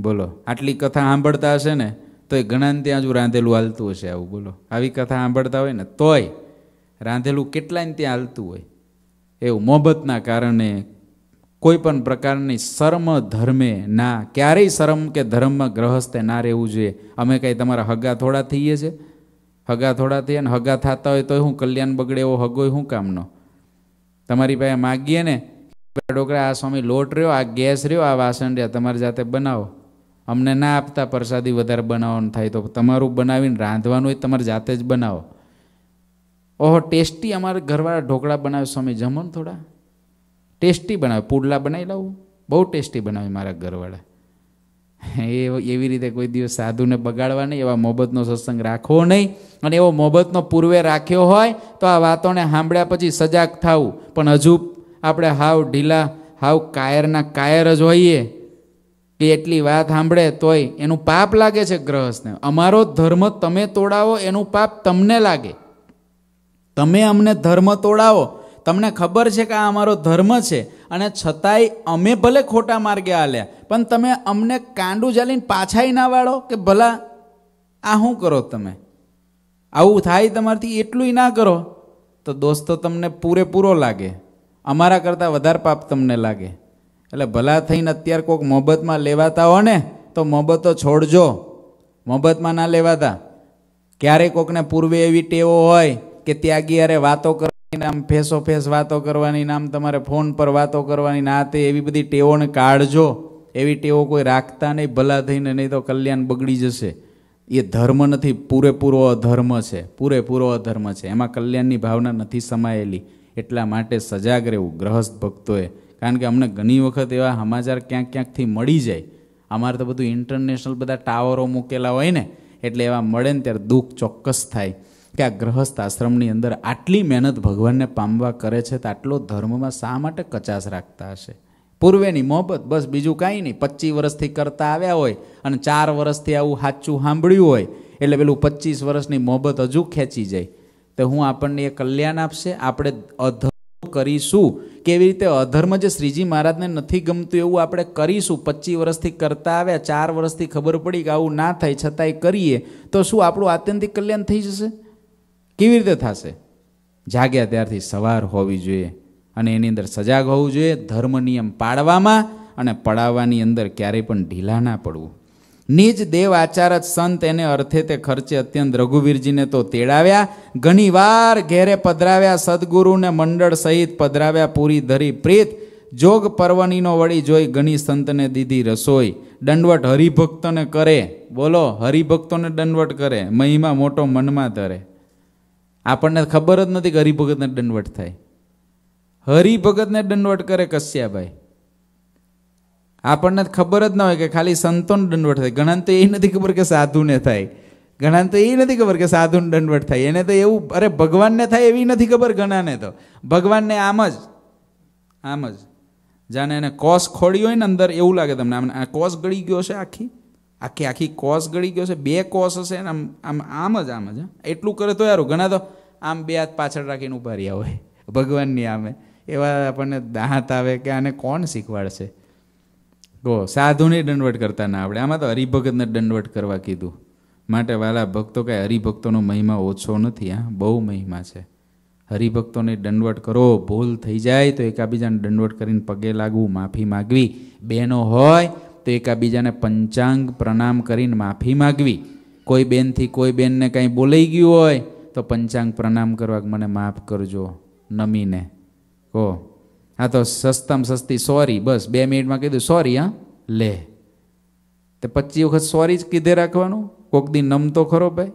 બોલો, આટલી કથા સાંભળતા હશે ને, તો એ ઘણાને ત્યાં જ રાંધેલું હાલતું હશે આવું. બોલો, આવી કથા સાંભળતા હોય ને, તોય રાંધેલું કેટલાય ત્યાં હાલતું હોય. એવું મોહબતના કારણે કોઈ પણ પ્રકારની શર્મ ધર્મે ના, ક્યારેય શરમ કે ધર્મમાં ગ્રહસ્થે ના રહેવું જોઈએ. અમે કંઈ તમારા હગા થોડા થઈએ છે? હગા થોડા થયા ને હગા થતા હોય તો હું કલ્યાણ બગડે એવો હગોય શું કામનો? તમારી પાસે માગીએ ને, ડોકરા, આ સ્વામી લોટ રહ્યો, આ ગેસ રહ્યો, આ વાસણ રહ્યા, તમારી જાતે બનાવો. અમને ના આપતા પ્રસાદી વધારે બનાવવાનું થાય તો તમારું બનાવીને રાંધવાનું હોય તમારે જાતે જ બનાવો. ઓહો, ટેસ્ટી અમારે ઘરવાળા ઢોકળા બનાવે સ્વામી, જમો ને થોડા. ટેસ્ટી બનાવે, પુડલા બનાવી લાવું. બહુ ટેસ્ટી બનાવે મારા ઘરવાળા. [LAUGHS] એ એવી રીતે કોઈ દિવસ સાધુને બગાડવા નહીં, એવા મોબતનો સત્સંગ રાખવો નહીં. અને એવો મોબતનો પૂર્વે રાખ્યો હોય, તો આ વાતોને સાંભળ્યા પછી સજાગ થવું. પણ હજુ આપણે હાવ ઢીલા, હાવ કાયરના કાયર જ હોઈએ કે એટલી વાત સાંભળે તોય એનું પાપ લાગે છે ગ્રહસ્થને. અમારો ધર્મ તમે તોડાવો, એનું પાપ તમને લાગે. તમે અમને ધર્મ તોડાવો. તમને ખબર છે કે આ અમારો ધર્મ છે. અને છતાંય અમે ભલે ખોટા માર્ગે હાલ્યા પણ તમે અમને કાંડું જાલીને પાછાય ના વાળો કે ભલા, આ શું કરો તમે? આવું થાય તમારથી એટલું ના કરો, તો દોસ્તો તમને પૂરેપૂરો લાગે. અમારા કરતાં વધારે પાપ તમને લાગે. એટલે ભલા થઈને અત્યારે કોઈક મોહબતમાં લેવાતા હો ને, તો મોહબતો છોડજો. મોહબતમાં ના લેવાતા. ક્યારેય કોકને પૂર્વે એવી ટેવો હોય કે ત્યાગી અરે વાતો કરવાની નામ ફેસો ફેસ વાતો કરવાની, નામ તમારે ફોન પર વાતો કરવાની, ના તે એવી બધી ટેવોને કાઢજો. એવી ટેવો કોઈ રાખતા નહીં, ભલા થઈને નહીં તો કલ્યાણ બગડી જશે. એ ધર્મ નથી, પૂરેપૂરો અધર્મ છે, પૂરેપૂરો અધર્મ છે. એમાં કલ્યાણની ભાવના નથી સમાયેલી. એટલા માટે સજાગ રહેવું, ગ્રહસ્થ ભક્તોએ. કારણ કે અમને ઘણી વખત એવા સમાચાર ક્યાંક ક્યાંકથી મળી જાય. અમારે તો બધું ઇન્ટરનેશનલ બધા ટાવરો મૂકેલા હોય ને, એટલે એવા મળે ને ત્યારે દુઃખ ચોક્કસ થાય. કે આ ગ્રહસ્થ આશ્રમની અંદર આટલી મહેનત ભગવાનને પામવા કરે છે તો આટલો ધર્મમાં શા માટે કચાશ રાખતા હશે? પૂર્વેની મોહબત બસ બીજું કાંઈ નહીં. પચીસ વર્ષથી કરતા આવ્યા હોય અને ચાર વર્ષથી આવું સાચું સાંભળ્યું હોય એટલે પેલું પચીસ વર્ષની મોહબત હજુ ખેંચી જાય. તો હું આપણને એ કલ્યાણ આપશે. આપણે અધર્મ કરીશું. કેવી રીતે? અધર્મ જે શ્રીજી મહારાજને નથી ગમતું એવું આપણે કરીશું. પચીસ વર્ષથી કરતા આવ્યા, ચાર વર્ષથી ખબર પડી કે આવું ના થાય, છતાંય કરીએ. તો શું આપણું આત્યંતિક કલ્યાણ થઈ જશે? કેવી રીતે થશે? જાગ્યા ત્યારથી સવાર હોવી જોઈએ અને એની અંદર સજાગ હોવું જોઈએ, ધર્મ નિયમ પાળવામાં અને પડાવવાની અંદર ક્યારેય પણ ઢીલા ના પડવું. નિજ દેવ આચારત સંત એને અર્થે તે ખર્ચે અત્યંત રઘુવીરજીને તો તેડાવ્યા. ઘણી વાર ઘેરે પધરાવ્યા સદગુરુને મંડળ સહિત પધરાવ્યા પૂરી ધરી પ્રીત. જોગ પર્વનીનો વળી જોઈ ઘણી સંતને દીધી રસોઈ. દંડવટ હરિભક્તોને કરે. બોલો, હરિભક્તોને દંડવટ કરે. મહિમા મોટો મનમાં ધરે. આપણને ખબર જ નથી કે હરિભગતને દંડવટ થાય. હરિભગતને દંડવટ કરે કશ્યાભાઈ આપણને ખબર જ ના હોય કે ખાલી સંતોને દંડવટ થાય. ઘણા તો એ નથી ખબર કે સાધુને થાય. ઘણાને તો એ નથી ખબર કે સાધુને દંડવટ થાય. એને તો એવું, અરે ભગવાનને થાય એવી નથી ખબર ઘણાને તો. ભગવાનને આમ જ આમ જ. જાણે એને કોસ ખોડી હોય ને અંદર, એવું લાગે તમને. આમ, આ કોસ ગળી ગયો છે આખી? આખી આખી કોસ ગળી ગયો છે. બે કોસ હશે ને આમ આમ આમ જ આમ જ. એટલું કરે તો યારું, ઘણા તો આમ બે હાથ પાછળ રાખીને ઊભા રહ્યા હોય. ભગવાનની આમે. એવા આપણને દાંત આવે કે આને કોણ શીખવાડશે? ગો, સાધુને દંડવટ કરતા ના આવડે. આમાં તો હરિભગતને દંડવટ કરવા કીધું. માટે વાલા ભક્તો કે હરિભક્તોનો મહિમા ઓછો નથી, હા. બહુ મહિમા છે. હરિભક્તોને દંડવટ કરો, ભૂલ થઈ જાય તો એકાબીજાને દંડવટ કરીને પગે લાગવું, માફી માગવી. બહેનો હોય તો એકાબીજાને પંચાંગ પ્રણામ કરીને માફી માગવી. કોઈ બેનથી કોઈ બેનને કાંઈ બોલાઈ ગયું હોય તો પંચાંગ પ્રણામ કરવા મને માફ કરજો, નમીને. કહો હા તો સસ્તામાં સસ્તી સોરી, બસ બે મિનિટમાં કીધું સોરી, હા? લે. તે પચીસ વખત સોરી જ કીધે રાખવાનું? કોક દી નમતો ખરો ભાઈ?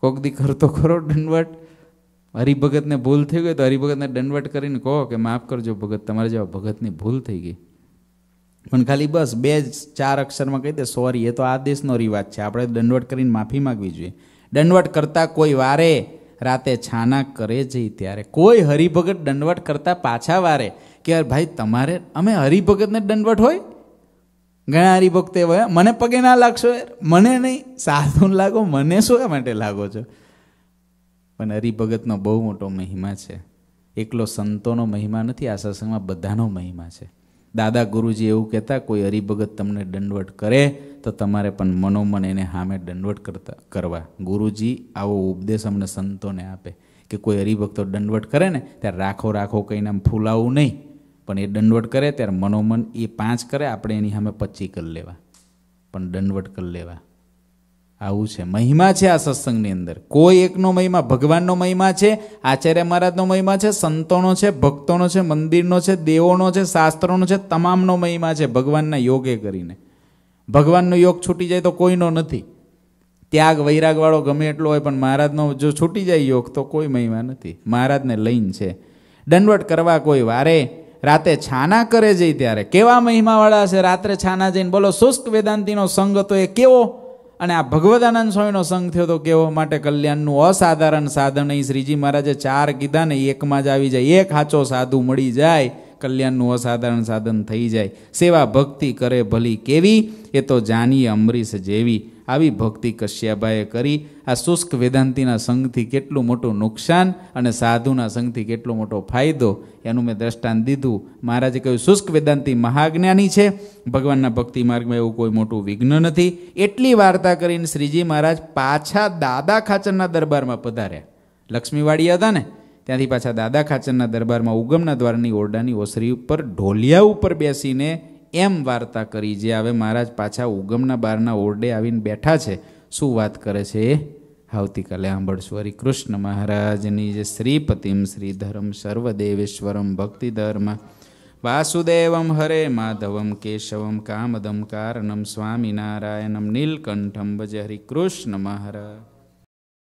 કોક દી કરતો ખરો દંડવટ? હરિભગતને ભૂલ થઈ ગઈ તો હરિભગતને દંડવટ કરીને કહો કે માફ કરજો ભગત, તમારે જેવા ભગતની ભૂલ થઈ ગઈ. પણ ખાલી બસ બે ચાર અક્ષરમાં કહી દે સોરી એ તો આ દેશનો રિવાજ છે. આપણે દંડવટ કરીને માફી માગવી જોઈએ. દંડવટ કરતાં કોઈ વારે રાતે છાના કરે જઈ ત્યારે. કોઈ હરિભગત દંડવટ કરતાં પાછા વારે કે યાર ભાઈ, તમારે, અમે હરિભગતને દંડવટ હોય? ઘણા હરિભક્ત એવો મને પગે ના લાગશો યાર. મને નહીં. સાધુ લાગો, મને શું માટે લાગો છો? પણ હરિભગતનો બહુ મોટો મહિમા છે. એકલો સંતોનો મહિમા નથી, આ સત્સંગમાં બધાનો મહિમા છે. દાદા ગુરુજી એવું કહેતા, કોઈ હરિભગત તમને દંડવટ કરે, તો તમારે પણ મનોમન એને સામે દંડવટ કરતા, કરવા. ગુરુજી આવો ઉપદેશ અમને સંતોને આપે કે કોઈ હરિભક્તો દંડવટ કરે ને, ત્યારે રાખો રાખો કહીને આમ ફૂલાવું નહીં. પણ એ દંડવટ કરે, ત્યારે મનોમન એ પાંચ કરે, આપણે એની સામે પચી કરી લેવા. પણ દંડવટ કરી લેવા. આવું છે. મહિમા છે આ સત્સંગની અંદર. કોઈ એકનો મહિમા, ભગવાનનો મહિમા છે, આચાર્ય મહારાજનો મહિમા છે, સંતોનો છે, ભક્તોનો છે, મંદિરનો છે, દેવોનો છે, શાસ્ત્રોનો છે, તમામનો મહિમા છે ભગવાનના યોગે કરીને. ભગવાનનો યોગ છૂટી જાય તો કોઈનો નથી. ત્યાગ વૈરાગવાળો ગમે એટલો હોય પણ મહારાજનો જો છૂટી જાય યોગ તો કોઈ મહિમા નથી. મહારાજને લઈને છે. દંડવટ કરવા કોઈ વારે, રાતે છાના કરે જઈ ત્યારે. કેવા મહિમાવાળા છે? રાત્રે છાના જઈને બોલો, શુષ્ક વેદાંતિનો સંગ હતો એ કેવો અને આ ભગવદાનંદ સ્વામીનો સંગ થયો તો કેવો માટે કલ્યાણનું અસાધારણ સાધન. અહીં શ્રીજી મહારાજે ચાર કીધા ને એકમાં જ આવી જાય. એક હાચો સાધુ મળી જાય. કલ્યાણનું અસાધારણ સાધન થઈ જાય, સેવા ભક્તિ કરે ભલી કેવી, એ તો જાનીએ અમરીશ જેવી. આવી ભક્તિ કશ્યાભાઈએ કરી, આ શુષ્ક વેદાંતિના સંઘથી કેટલું મોટું નુકસાન અને સાધુના સંઘથી કેટલો મોટો ફાયદો, એનું મેં દ્રષ્ટાંત દીધું. મહારાજે કહ્યું, શુષ્ક વેદાંતિ મહાજ્ઞાની છે. ભગવાનના ભક્તિ માર્ગમાં એવું કોઈ મોટું વિઘ્ન નથી. એટલી વાર્તા કરીને શ્રીજી મહારાજ પાછા દાદા ખાચરના દરબારમાં પધાર્યા. લક્ષ્મીવાડી હતા ને? ત્યાંથી પાછા દાદા ખાચરના દરબારમાં ઉગમના દ્વારની ઓરડાની ઓસરી ઉપર ઢોલિયા ઉપર બેસીને એમ વાર્તા કરી જે હવે મહારાજ પાછા ઉગમના બારના ઓરડે આવીને બેઠા છે. શું વાત કરે છે? એ આવતીકાલે સાંભળશું હરિ કૃષ્ણ મહારાજની જે શ્રીપતિમ શ્રીધરમ સર્વદેવેશ્વરમ ભક્તિધર્મ. વાસુદેવમ હરે માધવમ કેશવમ કામદમ કારણમ સ્વામિનારાયણમ નીલકંઠમ. ભજે હરિકૃષ્ણ મહારાજ.